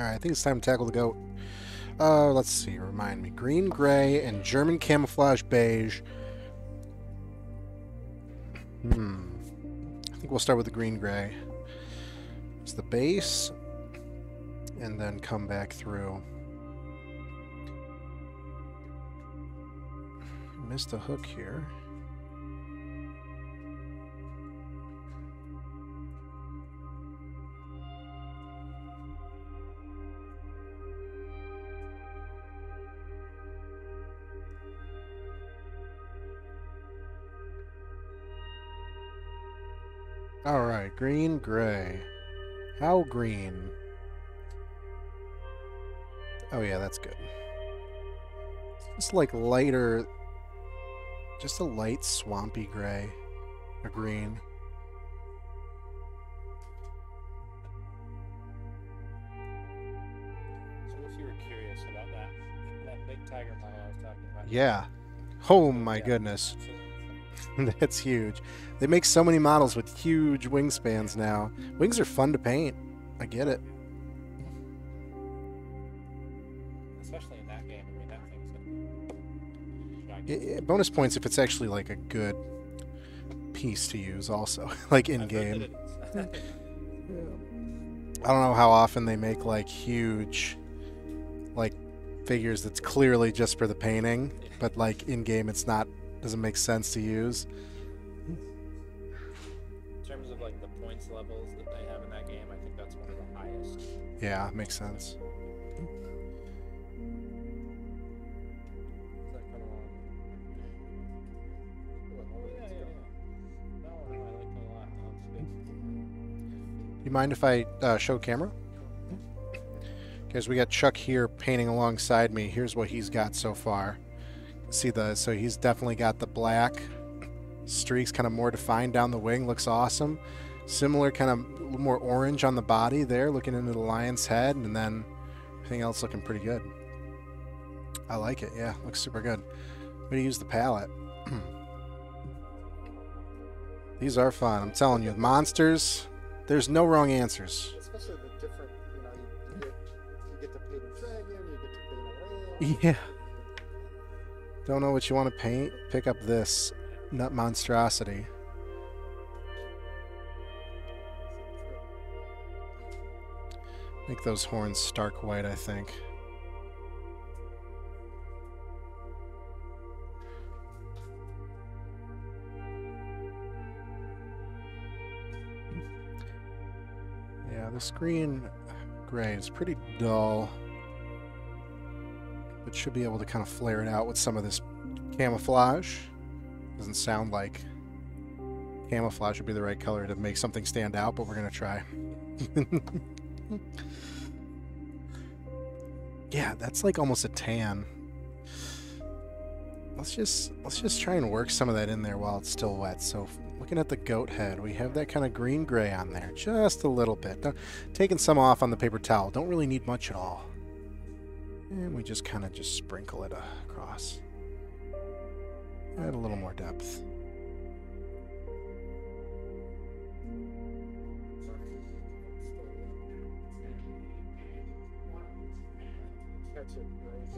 A: All right, I think it's time to tackle the goat. Uh, let's see. Remind me: green, gray, and German camouflage beige. Hmm. I think we'll start with the green gray. It's the base, and then come back through. Missed a hook here. All right, green, gray. How green? Oh yeah, that's good. Just like lighter, just a light swampy gray, a green.
B: So if you were curious about that, that big tiger model I was talking about.
A: Yeah. Oh my
B: Yeah.
A: goodness. That's huge. They make so many models with huge wingspans now. Wings are fun to paint. I get it.
B: Especially in that game. I mean, that thing's gonna be.
A: Bonus points if it's actually like a good piece to use also like in game. i don't know how often they make like huge like figures that's clearly just for the painting but like in game it's not doesn't make sense to use
B: in terms of like the points levels that they have in that game, I think that's one of the highest.
A: yeah makes sense
C: Is that coming along? Well,
B: Oh yeah, yeah, yeah. That one I like a lot. That looks good.
A: you mind if i uh, show camera Guys, we got Chuck here painting alongside me. Here's what he's got so far. See the so he's definitely got the black streaks kind of more defined down the wing. Looks awesome. Similar kind of more orange on the body there, looking into the lion's head, and then everything else looking pretty good. I like it. Yeah, looks super good. Way to use the palette. These are fun. I'm telling you, monsters. There's no wrong answers.
C: Especially the different, you know, you, you, get, you get to paint a dragon, you get to paint a whale.
A: Yeah. Don't know what you want to paint? Pick up this nut monstrosity. Make those horns stark white, I think. Yeah, the green gray is pretty dull but should be able to kind of flare it out with some of this camouflage. Doesn't sound like camouflage would be the right color to make something stand out, but we're gonna try. yeah, that's like almost a tan. Let's just let's just try and work some of that in there while it's still wet. So looking at the goat head, we have that kind of green gray on there, just a little bit. Taking some off on the paper towel. Don't really need much at all. And we just kind of just sprinkle it across. Add a little more depth.
C: Catch it, right?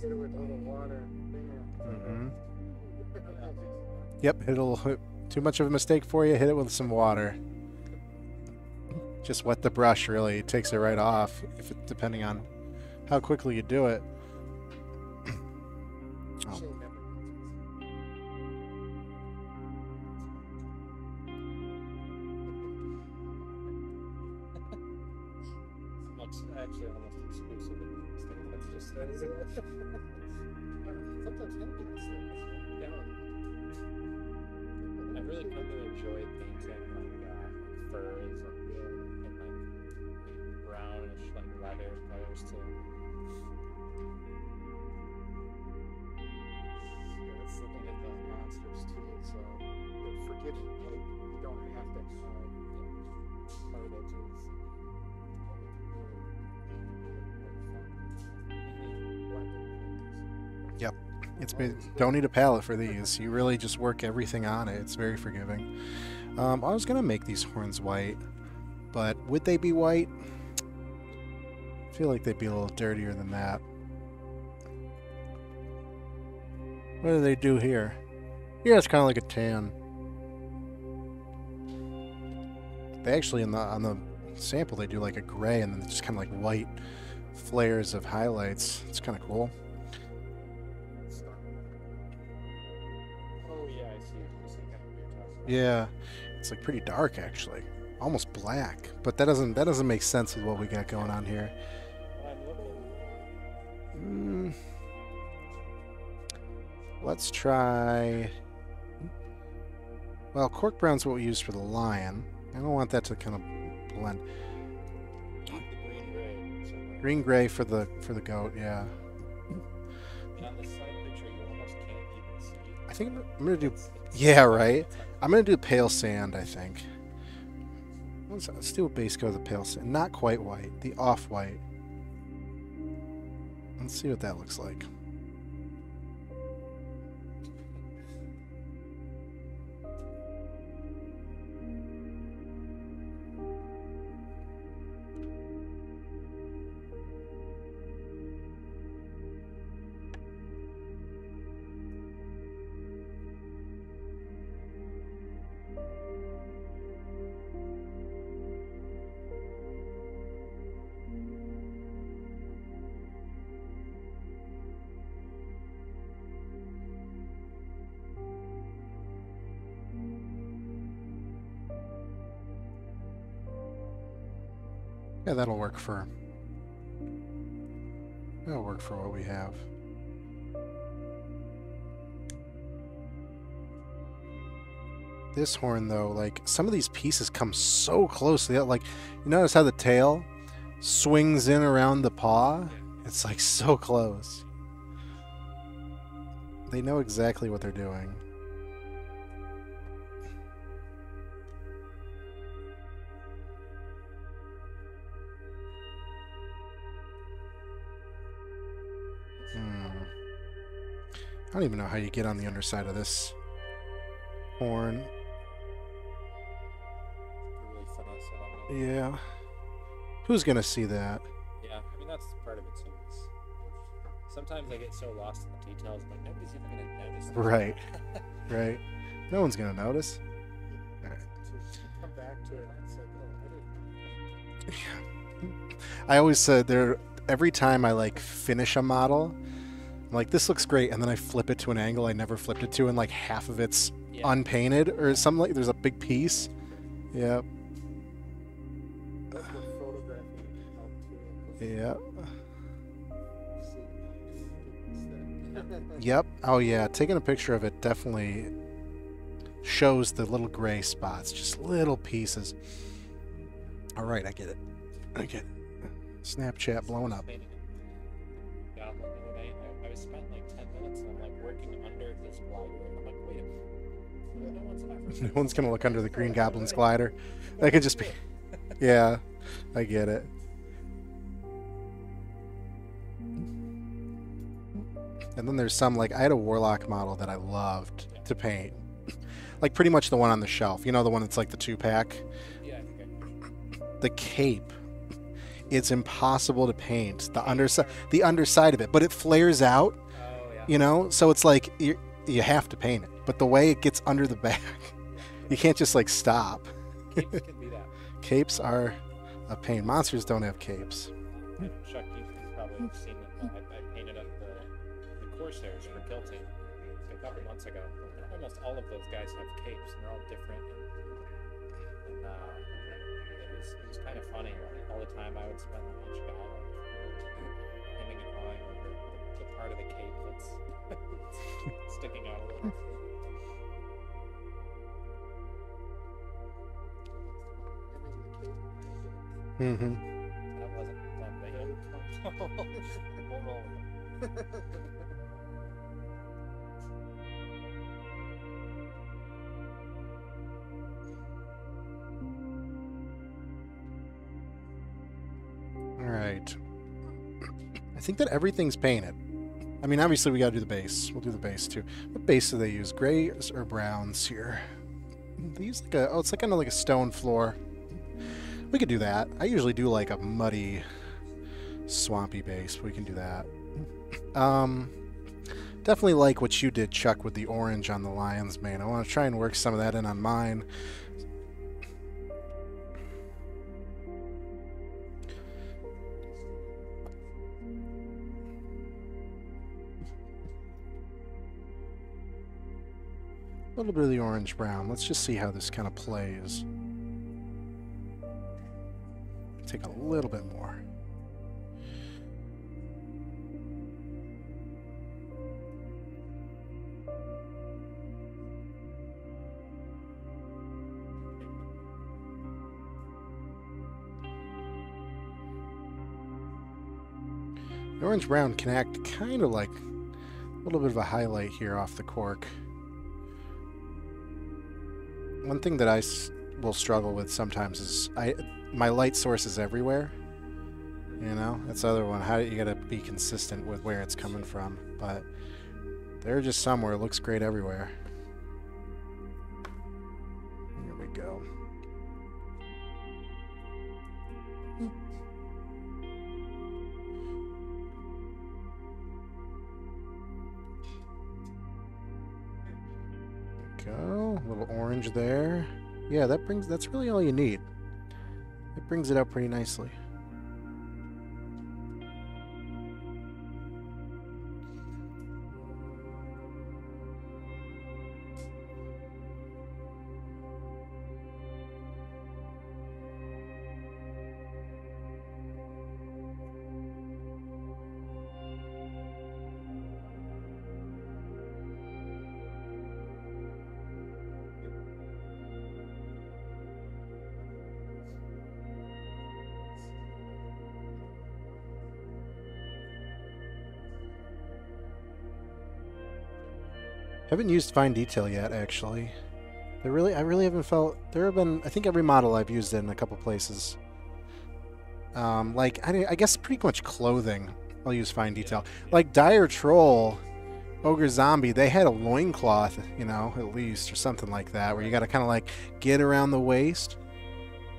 C: Hit a little water.
A: Mm-hmm. Yep, it'll too much of a mistake for you. Hit it with some water. Just wet the brush. Really, it takes it right off. If it, depending on how quickly you do it. Need a palette for these. You really just work everything on it. It's very forgiving. Um, I was gonna make these horns white, but would they be white? I feel like they'd be a little dirtier than that. What do they do here? Yeah, it's kind of like a tan. They actually in the on the sample they do like a gray and then just kind of like white flares of highlights. It's kind of cool.
B: Yeah,
A: it's like pretty dark actually, almost black. But that doesn't that doesn't make sense with what we got going on here. Mm. Let's try. Well, cork brown's what we use for the lion. I don't want that to kind of blend.
B: Green gray. somewhere.
A: Green gray for the for the goat. Yeah.
B: And on this side picture, you almost can't even see.
A: I think I'm, gonna do. Yeah, right. I'm gonna do pale sand. I think. Let's, let's do a base coat of the pale sand. Not quite white. The off white. Let's see what that looks like. Yeah, that'll work for. That'll work for what we have. This horn, though, like some of these pieces come so close. They like, you notice how the tail swings in around the paw? It's like so close. They know exactly what they're doing. Don't even know how you get on the underside of this horn.
B: really finesse it on me.
A: Yeah. Who's gonna see that?
B: Yeah, I mean that's part of it too. is Sometimes I get so lost in the details, but nobody's even gonna notice. this.
A: Right. Right. No one's gonna notice. Alright.
C: Come back to it and it's oh, I didn't.
A: I always said there every time I like finish a model, I'm like this looks great, and then I flip it to an angle I never flipped it to, and like half of it's
B: Yeah.
A: unpainted or something like there's a big piece. Yep.
C: That's what photographing helped too.
A: Yeah.
C: See,
A: Yep. Oh yeah, taking a picture of it definitely shows the little gray spots, just little pieces. All right, I get it. I get it. Snapchat blowing up.
B: No one's ever.
A: No one's gonna look under the Green Goblin's glider. That could just be. Yeah, I get it. And then there's some like I had a warlock model that I loved to paint, like pretty much the one on the shelf. You know the one that's like the two pack.
B: Yeah, I
A: the cape it's impossible to paint the underside the underside of it but it flares out
B: Oh yeah.
A: you know so it's like you you have to paint it but the way it gets under the back you can't just like stop.
B: Capes can be that.
A: capes are a pain. Monsters don't have capes mm-hmm.
B: That wasn't done by him. We'll roll with it.
A: all right. I think that everything's painted. I mean obviously we got to do the base. We'll do the base too. What base do they use? Grays or browns here? They use like a oh it's like kind of like a stone floor we could do that. I usually do like a muddy swampy base. We can do that. Um definitely like what you did chuck with the orange on the lion's mane. I want to try and work some of that in on mine. A little bit of the orange brown. Let's just see how this kind of plays. Take a little bit more. The orange brown can act kind of like a little bit of a highlight here off the cork. One thing that I will struggle with sometimes is I my light source is everywhere. You know, that's the other one. How do you gotta be consistent with where it's coming from. But they're just somewhere. It looks great everywhere. Here we go. Go. A little orange there. Yeah, that brings that's really all you need. It brings it out pretty nicely. Haven't used fine detail yet, actually. There really, I really haven't felt. There have been, I think every model I've used it in a couple places. Um, like I, I guess pretty much clothing. I'll use fine detail. Like Dire Troll, Ogre Zombie, they had a loincloth, you know, at least, or something like that, where you got to kind of like get around the waist.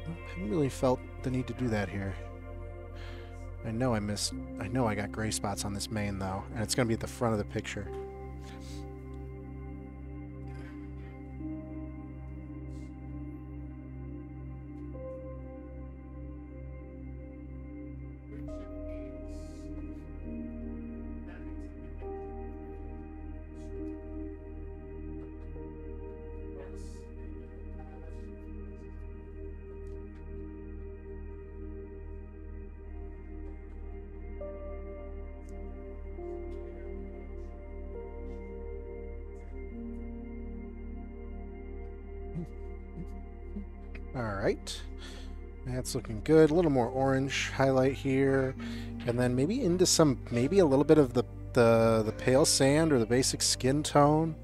A: I haven't really felt the need to do that here. I know I missed. I know I got gray spots on this mane though, and it's going to be at the front of the picture. That's looking good. A little more orange highlight here. And then maybe into some, maybe a little bit of the, the, the pale sand or the basic skin tone.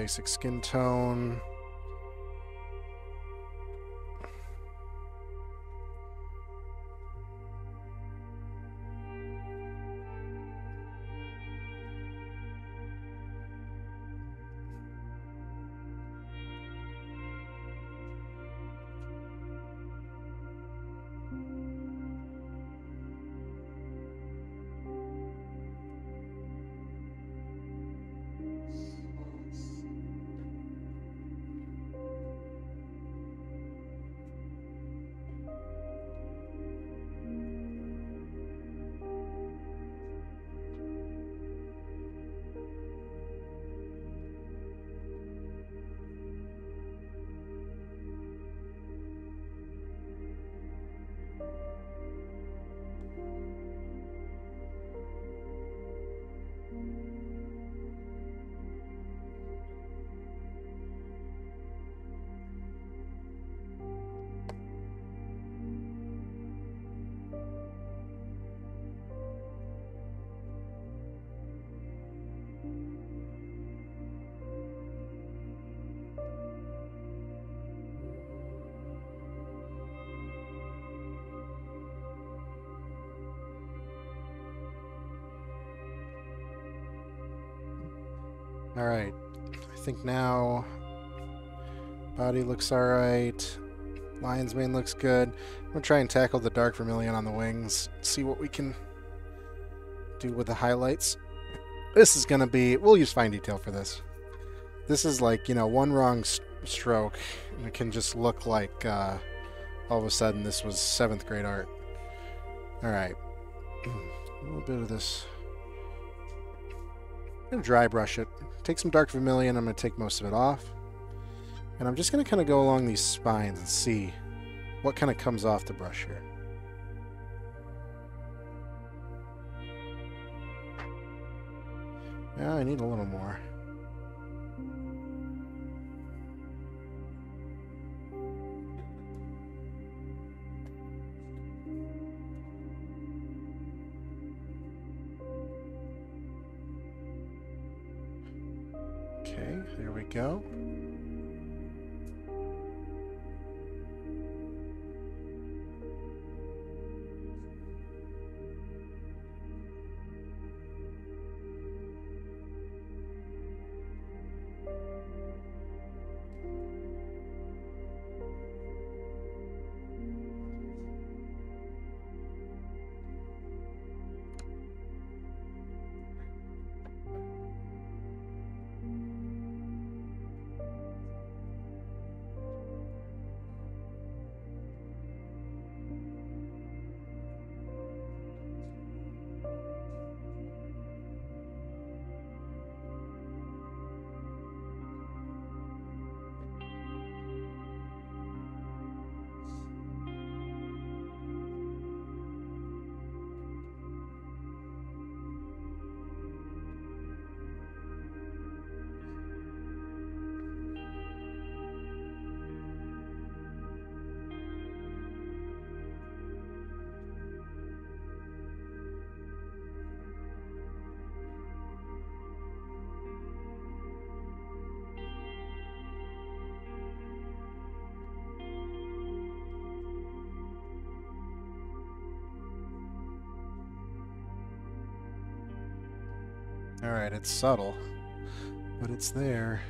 A: Basic skin tone. All right. I think now body looks all right. Lion's mane looks good. I'm gonna try and tackle the dark vermilion on the wings. See what we can do with the highlights. This is going to be, we'll use fine detail for this. This is like, you know, one wrong s- stroke, and it can just look like uh, all of a sudden this was seventh grade art. All right. A little bit of this. I'm going to dry brush it. Take some dark vermilion. I'm going to take most of it off. And I'm just going to kind of go along these spines and see what kind of comes off the brush here. Yeah, I need a little more. Alright, it's subtle, but it's there.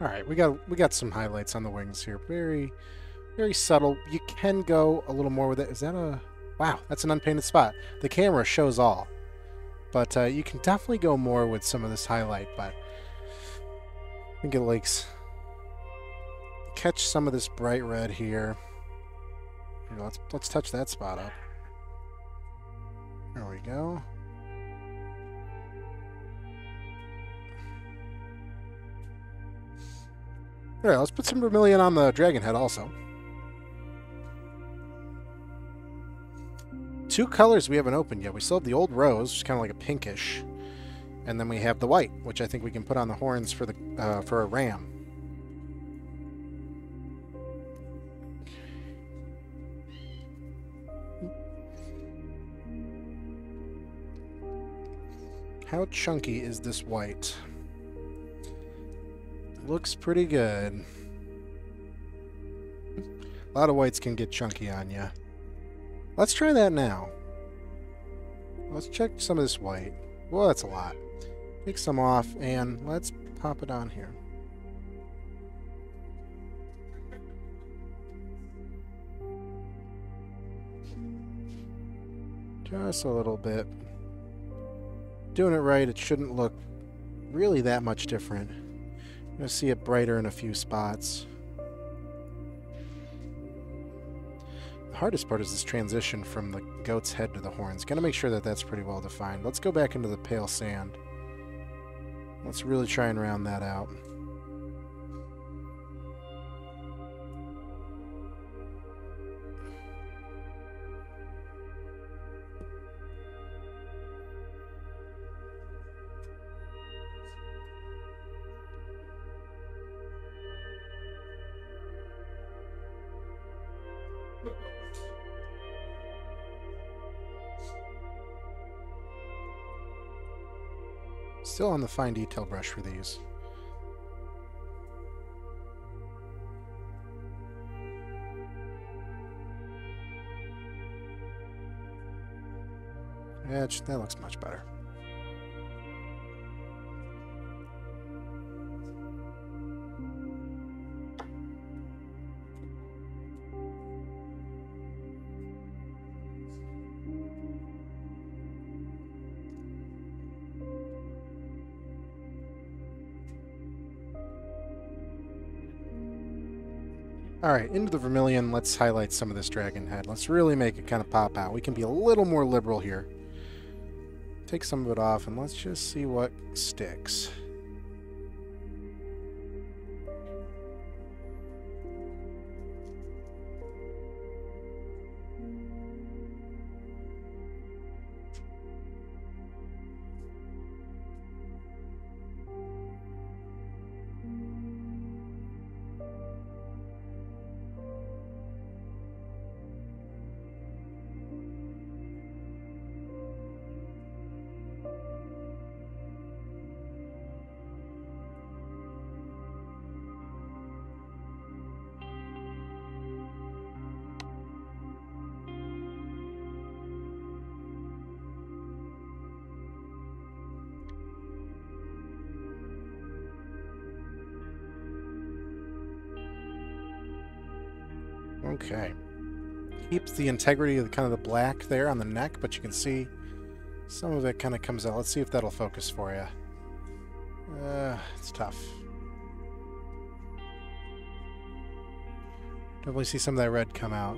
A: All right, we got we got some highlights on the wings here. Very, very subtle. You can go a little more with it. Is that a wow? That's an unpainted spot. The camera shows all, but uh, you can definitely go more with some of this highlight. But I think it likes catch some of this bright red here. Here, let's let's touch that spot up. There we go. All right, let's put some vermilion on the dragon head also. Two colors we haven't opened yet. We still have the old rose, which is kind of like a pinkish, and then we have the white, which I think we can put on the horns for the uh, for a ram. How chunky is this white? Looks pretty good. A lot of whites can get chunky on you. Let's try that now. Let's check some of this white. Well, that's a lot. Take some off and let's pop it on here. Just a little bit. Doing it right, it shouldn't look really that much different. Going to see it brighter in a few spots. The hardest part is this transition from the goat's head to the horns. Got to make sure that that's pretty well defined. Let's go back into the pale sand. Let's really try and round that out. Still on the fine detail brush for these. Yeah, that looks much better. Alright, into the vermilion, let's highlight some of this dragon head. Let's really make it kind of pop out. We can be a little more liberal here. Take some of it off and let's just see what sticks. The integrity of the, kind of the black there on the neck, but you can see some of it kind of comes out. Let's see if that'll focus for you. Uh, it's tough. Definitely see some of that red come out.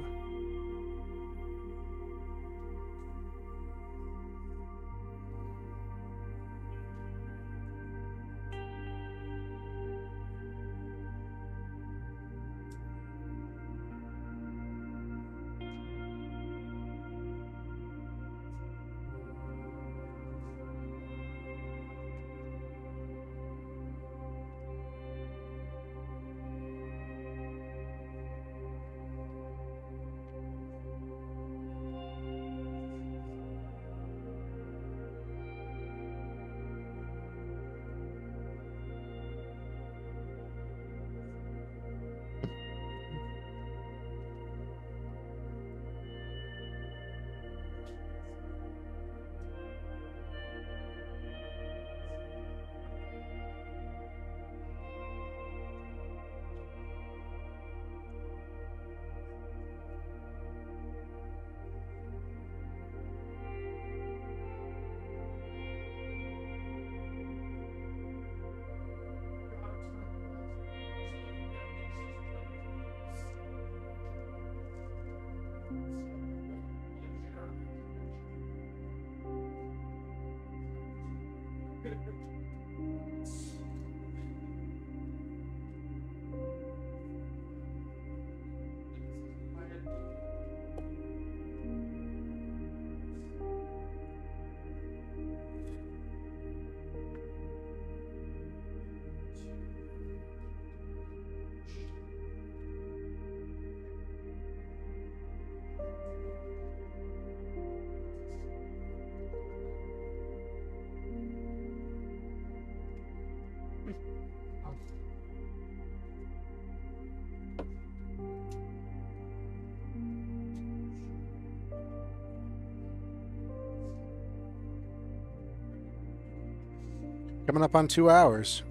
A: Coming up on two hours.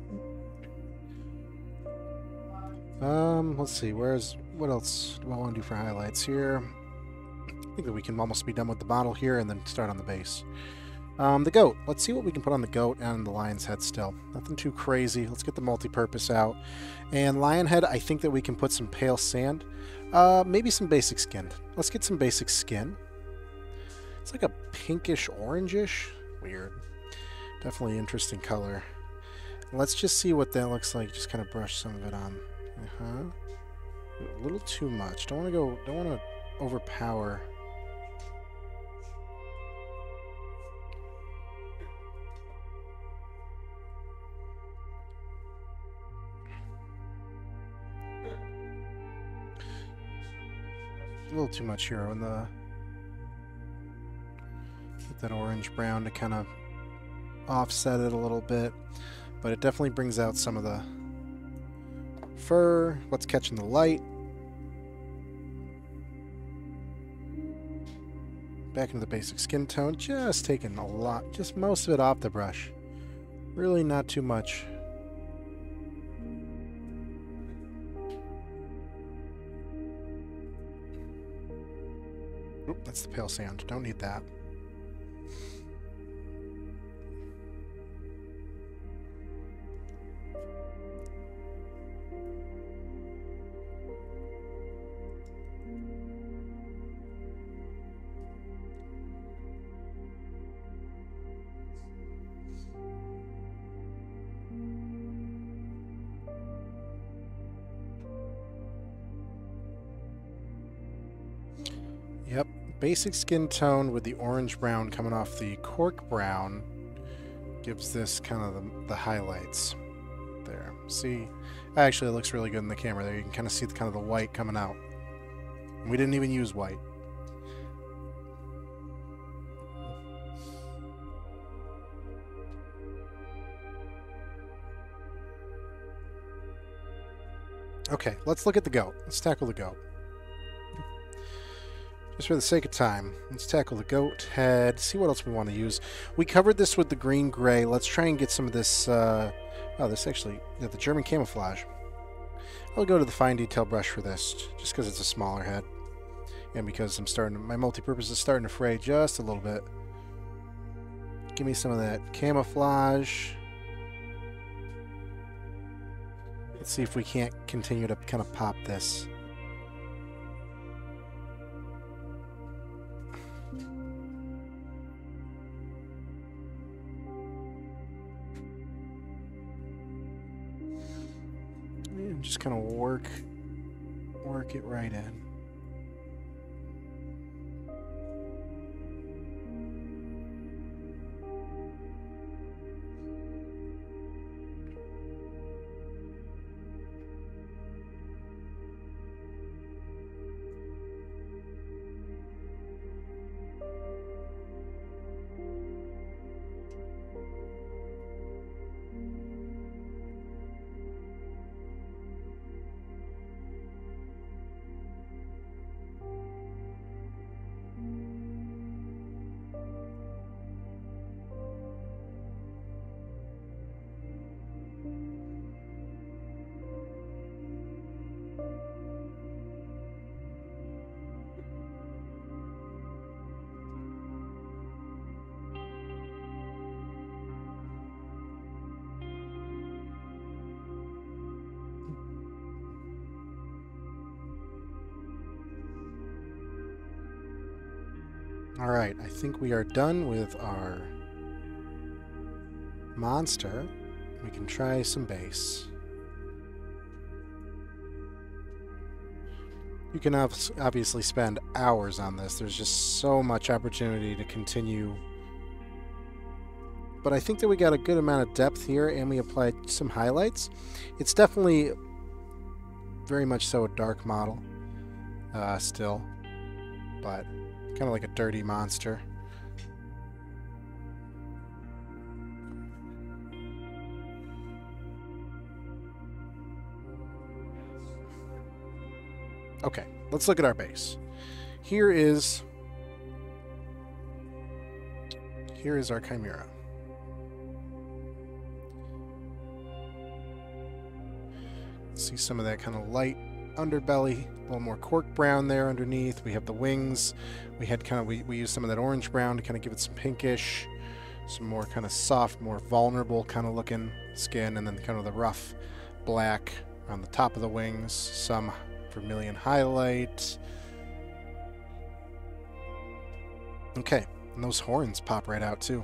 A: Um, let's see. Where's what else do I want to do for highlights here? I think that we can almost be done with the model here and then start on the base. Um, the goat. Let's see what we can put on the goat and the lion's head still. Nothing too crazy. Let's get the multi-purpose out. And lion head, I think that we can put some pale sand. Uh, maybe some basic skin. Let's get some basic skin. It's like a pinkish orangish. Weird. Definitely interesting color. Let's just see what that looks like. Just kind of brush some of it on. Uh-huh. A little too much. Don't want to go, don't want to overpower. A little too much here on the get that orange brown to kind of offset it a little bit, but it definitely brings out some of the fur, what's catching the light. Back into the basic skin tone, just taking a lot, just most of it off the brush. Really not too much. Oop, that's the pale sand. Don't need that. Basic skin tone with the orange brown coming off the cork brown gives this kind of the, the highlights there. See, actually it looks really good in the camera there. You can kind of see the kind of the white coming out. We didn't even use white. Okay, let's look at the goat. Let's tackle the goat. Just for the sake of time, let's tackle the goat head, see what else we want to use. We covered this with the green gray. Let's try and get some of this, uh, oh, this actually, yeah, the German camouflage. I'll go to the fine detail brush for this, just because it's a smaller head. And because I'm starting, my multi-purpose is starting to fray just a little bit. Give me some of that camouflage. Let's see if we can't continue to kind of pop this. Just kind of work work it right in. Think we are done with our monster. We can try some base. You can obviously spend hours on this. There's just so much opportunity to continue. But I think that we got a good amount of depth here and we applied some highlights. It's definitely very much so a dark model uh, still, but Kind of like a dirty monster. Okay, let's look at our base. Here is... Here is our Chimera. See some of that kind of light underbelly, a little more cork brown there underneath. We have the wings. We had kind of we, we used some of that orange brown to kind of give it some pinkish, some more kind of soft, more vulnerable kind of looking skin, and then kind of the rough black on the top of the wings, some vermilion highlight. Okay, and those horns pop right out too.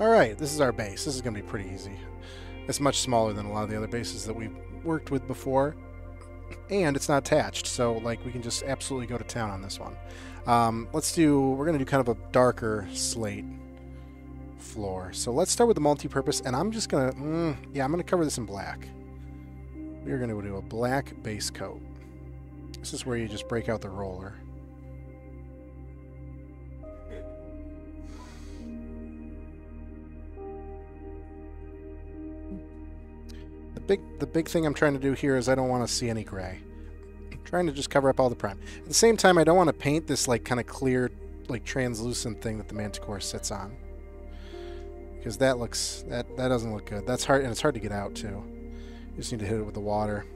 A: Alright, this is our base. This is going to be pretty easy. It's much smaller than a lot of the other bases that we've worked with before. And it's not attached, so like we can just absolutely go to town on this one. Um, let's do, we're going to do kind of a darker slate floor. So let's start with the multi-purpose, and I'm just going to, mm, yeah, I'm going to cover this in black. We're going to do a black base coat. This is where you just break out the roller. Big, the big thing I'm trying to do here is I don't want to see any gray. I'm trying to just cover up all the prime. At the same time, I don't want to paint this like kind of clear, like translucent thing that the Manticore sits on. Because that looks, that, that doesn't look good. That's hard, and it's hard to get out too. You just need to hit it with the water.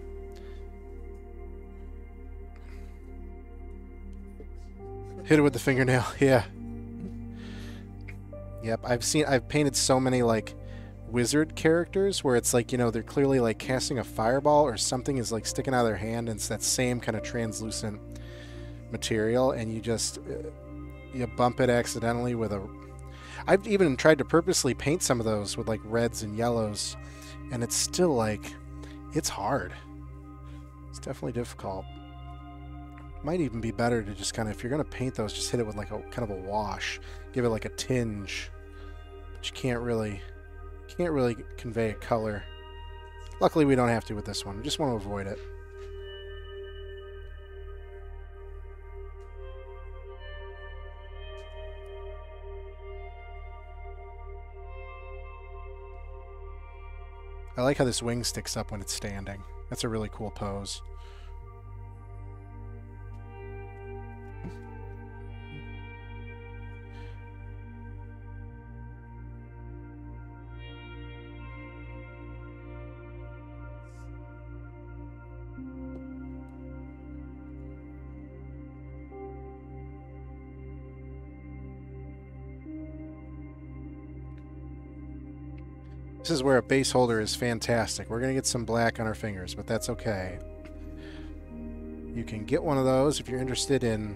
A: Hit it with the fingernail, yeah. Yep, I've seen, I've painted so many like wizard characters where it's like, you know, they're clearly like casting a fireball or something is like sticking out of their hand and it's that same kind of translucent material and you just, uh, you bump it accidentally with a... I've even tried to purposely paint some of those with like reds and yellows and it's still like, it's hard. It's definitely difficult. Might even be better to just kind of, if you're going to paint those, just hit it with like a kind of a wash. Give it like a tinge. But you can't really, can't really convey a color. Luckily we don't have to with this one. We just want to avoid it. I like how this wing sticks up when it's standing. That's a really cool pose. This is where a base holder is fantastic. We're going to get some black on our fingers, but that's okay. You can get one of those if you're interested in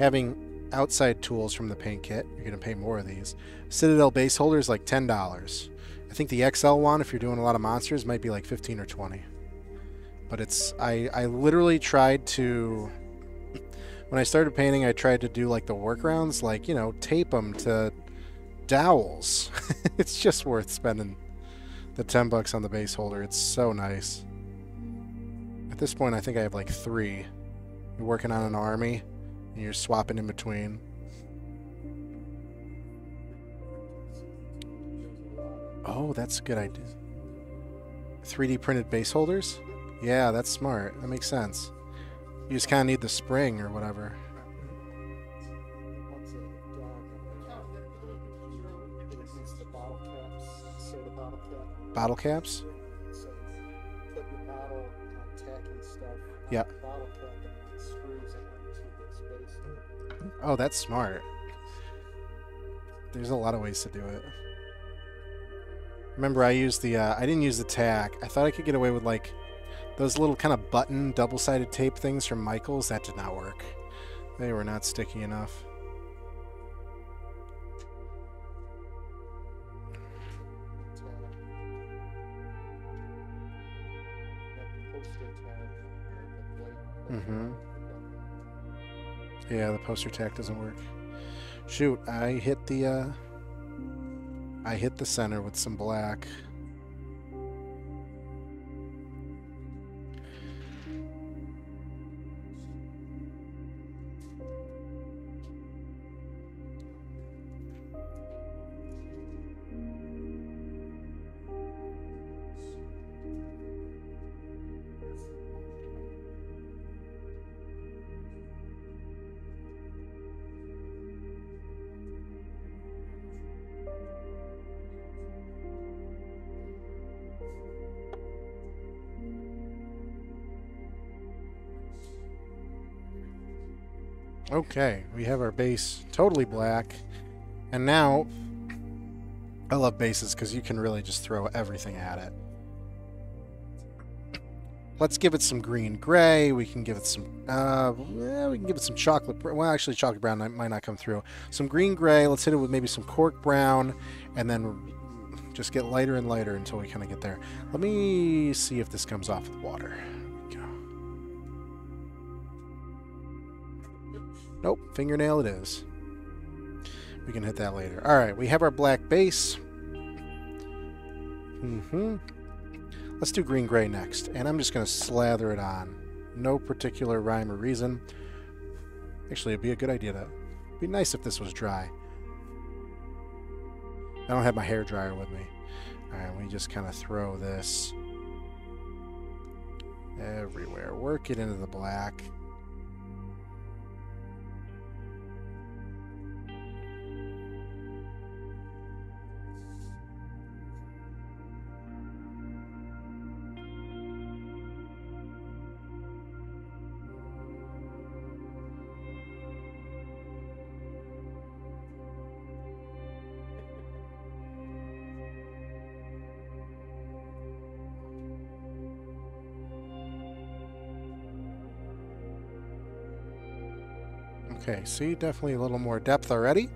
A: having outside tools from the paint kit. You're going to pay more of these. Citadel base holder is like $10. I think the XL one, if you're doing a lot of monsters, might be like 15 or 20. But it's, I, I literally tried to, when I started painting, I tried to do like the workarounds, like, you know, tape them to dowels. it's just worth spending the 10 bucks on the base holder. It's so nice. At this point, I think I have like three. You're working on an army, and you're swapping in between. Oh, that's a good idea. 3D printed base holders? Yeah, that's smart. That makes sense. You just kind of need the spring or whatever.
C: Into caps? space.
A: Oh, that's smart. There's a lot of ways to do it. Remember, I used the, uh, I didn't use the tack. I thought I could get away with, like, those little kind of button double-sided tape things from Michaels. That did not work. They were not sticky enough. Mhm. Yeah, the poster tack doesn't work. Shoot, I hit the, uh, I hit the center with some black. Okay, we have our base totally black. And now, I love bases because you can really just throw everything at it. Let's give it some green gray. We can give it some, uh, yeah, we can give it some chocolate. Brown well, actually, chocolate brown might not come through. Some green gray. Let's hit it with maybe some cork brown, and then just get lighter and lighter until we kind of get there. Let me see if this comes off the water. Nope, fingernail it is. We can hit that later. All right, we have our black base. Mm-hmm. Let's do green-gray next. And I'm just going to slather it on. No particular rhyme or reason. Actually, it'd be a good idea to... be nice if this was dry. I don't have my hair dryer with me. Alright, we just kind of throw this everywhere. Work it into the black. Okay, see, definitely a little more depth already.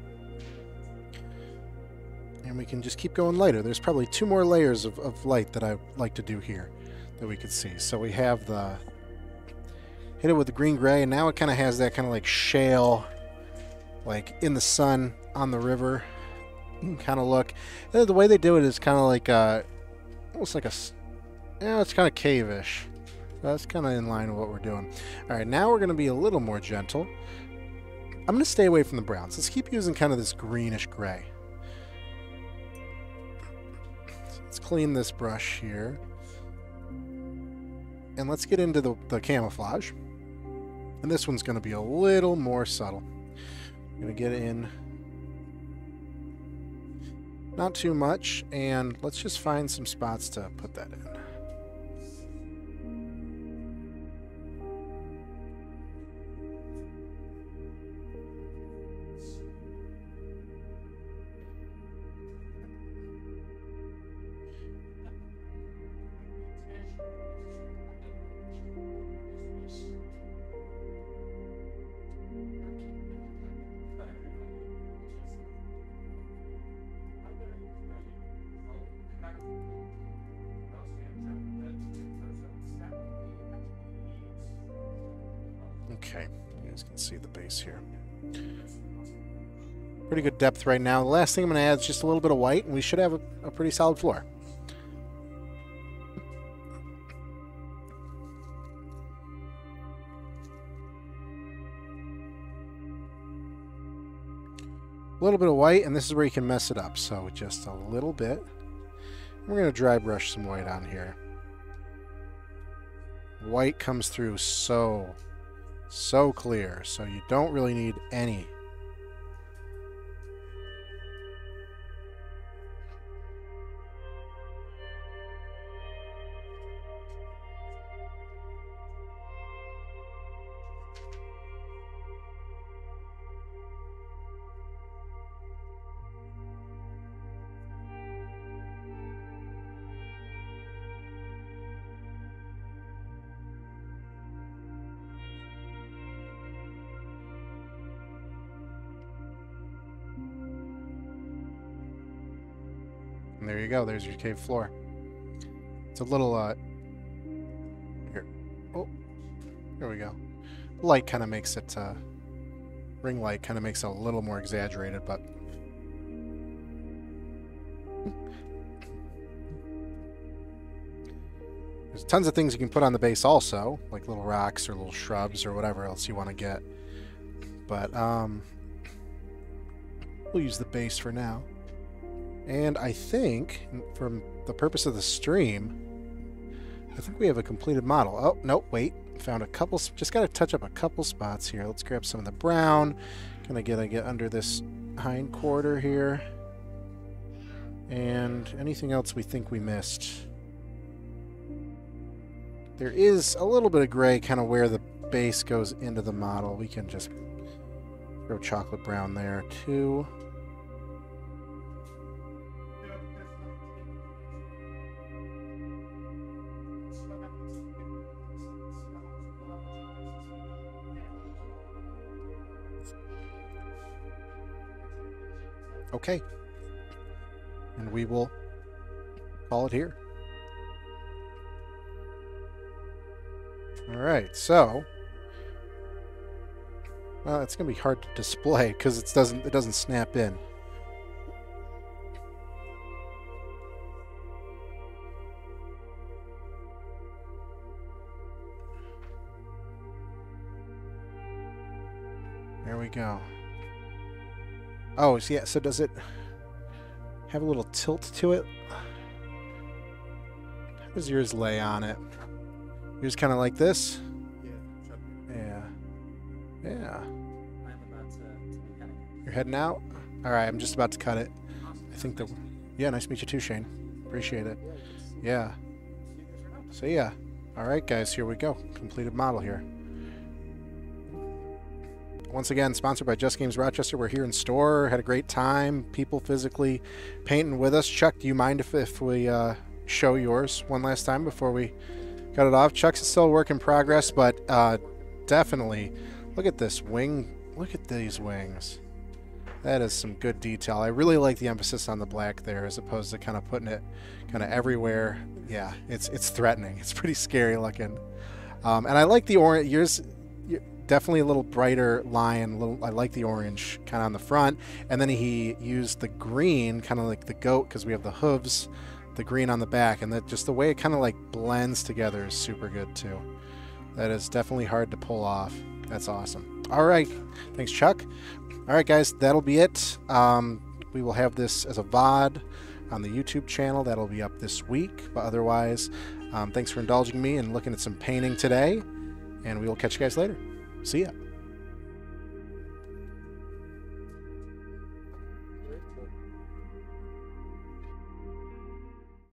A: And we can just keep going lighter. There's probably two more layers of, of light that I like to do here that we could see. So we have the... Hit it with the green-gray, and now it kind of has that kind of like shale, like in the sun, on the river kind of look. And the way they do it is kind of like, uh, almost like a... Yeah, it's kind of cave-ish. That's kind of in line with what we're doing. All right, now we're going to be a little more gentle. I'm going to stay away from the browns. Let's keep using kind of this greenish gray. So let's clean this brush here. And let's get into the, the camouflage. And this one's going to be a little more subtle. I'm going to get in not too much, and let's just find some spots to put that in. Pretty good depth right now. The last thing I'm going to add is just a little bit of white, and we should have a, a pretty solid floor. A little bit of white, and this is where you can mess it up. So just a little bit. We're going to dry brush some white on here. White comes through so so clear, so you don't really need any. And there you go. There's your cave floor. It's a little, uh... Here. Oh. There we go. Light kind of makes it, uh... Ring light kind of makes it a little more exaggerated, but... There's tons of things you can put on the base also, like little rocks or little shrubs or whatever else you want to get. But, um... We'll use the base for now. And I think, from the purpose of the stream, I think we have a completed model. Oh, no, wait. Found a couple, just got to touch up a couple spots here. Let's grab some of the brown. Gonna get, I get under this hind quarter here. And anything else we think we missed? There is a little bit of gray kind of where the base goes into the model. We can just Throw chocolate brown there too. Okay. And we will call it here. All right, so well, it's gonna be hard to display because it doesn't it doesn't snap in. There we go. Oh, yeah. So does it have a little tilt to it? How does yours lay on it? Yours kind of like this?
C: Yeah,
A: Yeah. Yeah.
E: I'm about to, to.
A: You're heading out? All right, I'm just about to cut it. I think the. Yeah, nice to meet you too, Shane. Appreciate it. Yeah. So yeah. All right, guys, here we go. Completed model here. Once again, sponsored by Just Games Rochester. We're here in store. Had a great time. People physically painting with us. Chuck, do you mind if, if we uh, show yours one last time before we cut it off? Chuck's is still a work in progress, but uh, definitely look at this wing. Look at these wings. That is some good detail. I really like the emphasis on the black there as opposed to kind of putting it kind of everywhere. Yeah, it's it's threatening. It's pretty scary looking. Um, and I like the orange. Yours definitely a little brighter lion. Little, I like the orange kind of on the front. And then he used the green, kind of like the goat, because we have the hooves, the green on the back, and that just the way it kind of like blends together is super good too. That is definitely hard to pull off. That's awesome. All right, thanks, Chuck. All right, guys, that'll be it. Um, we will have this as a VOD on the YouTube channel. That'll be up this week. But otherwise, um, thanks for indulging me and looking at some painting today. And we will catch you guys later. See ya.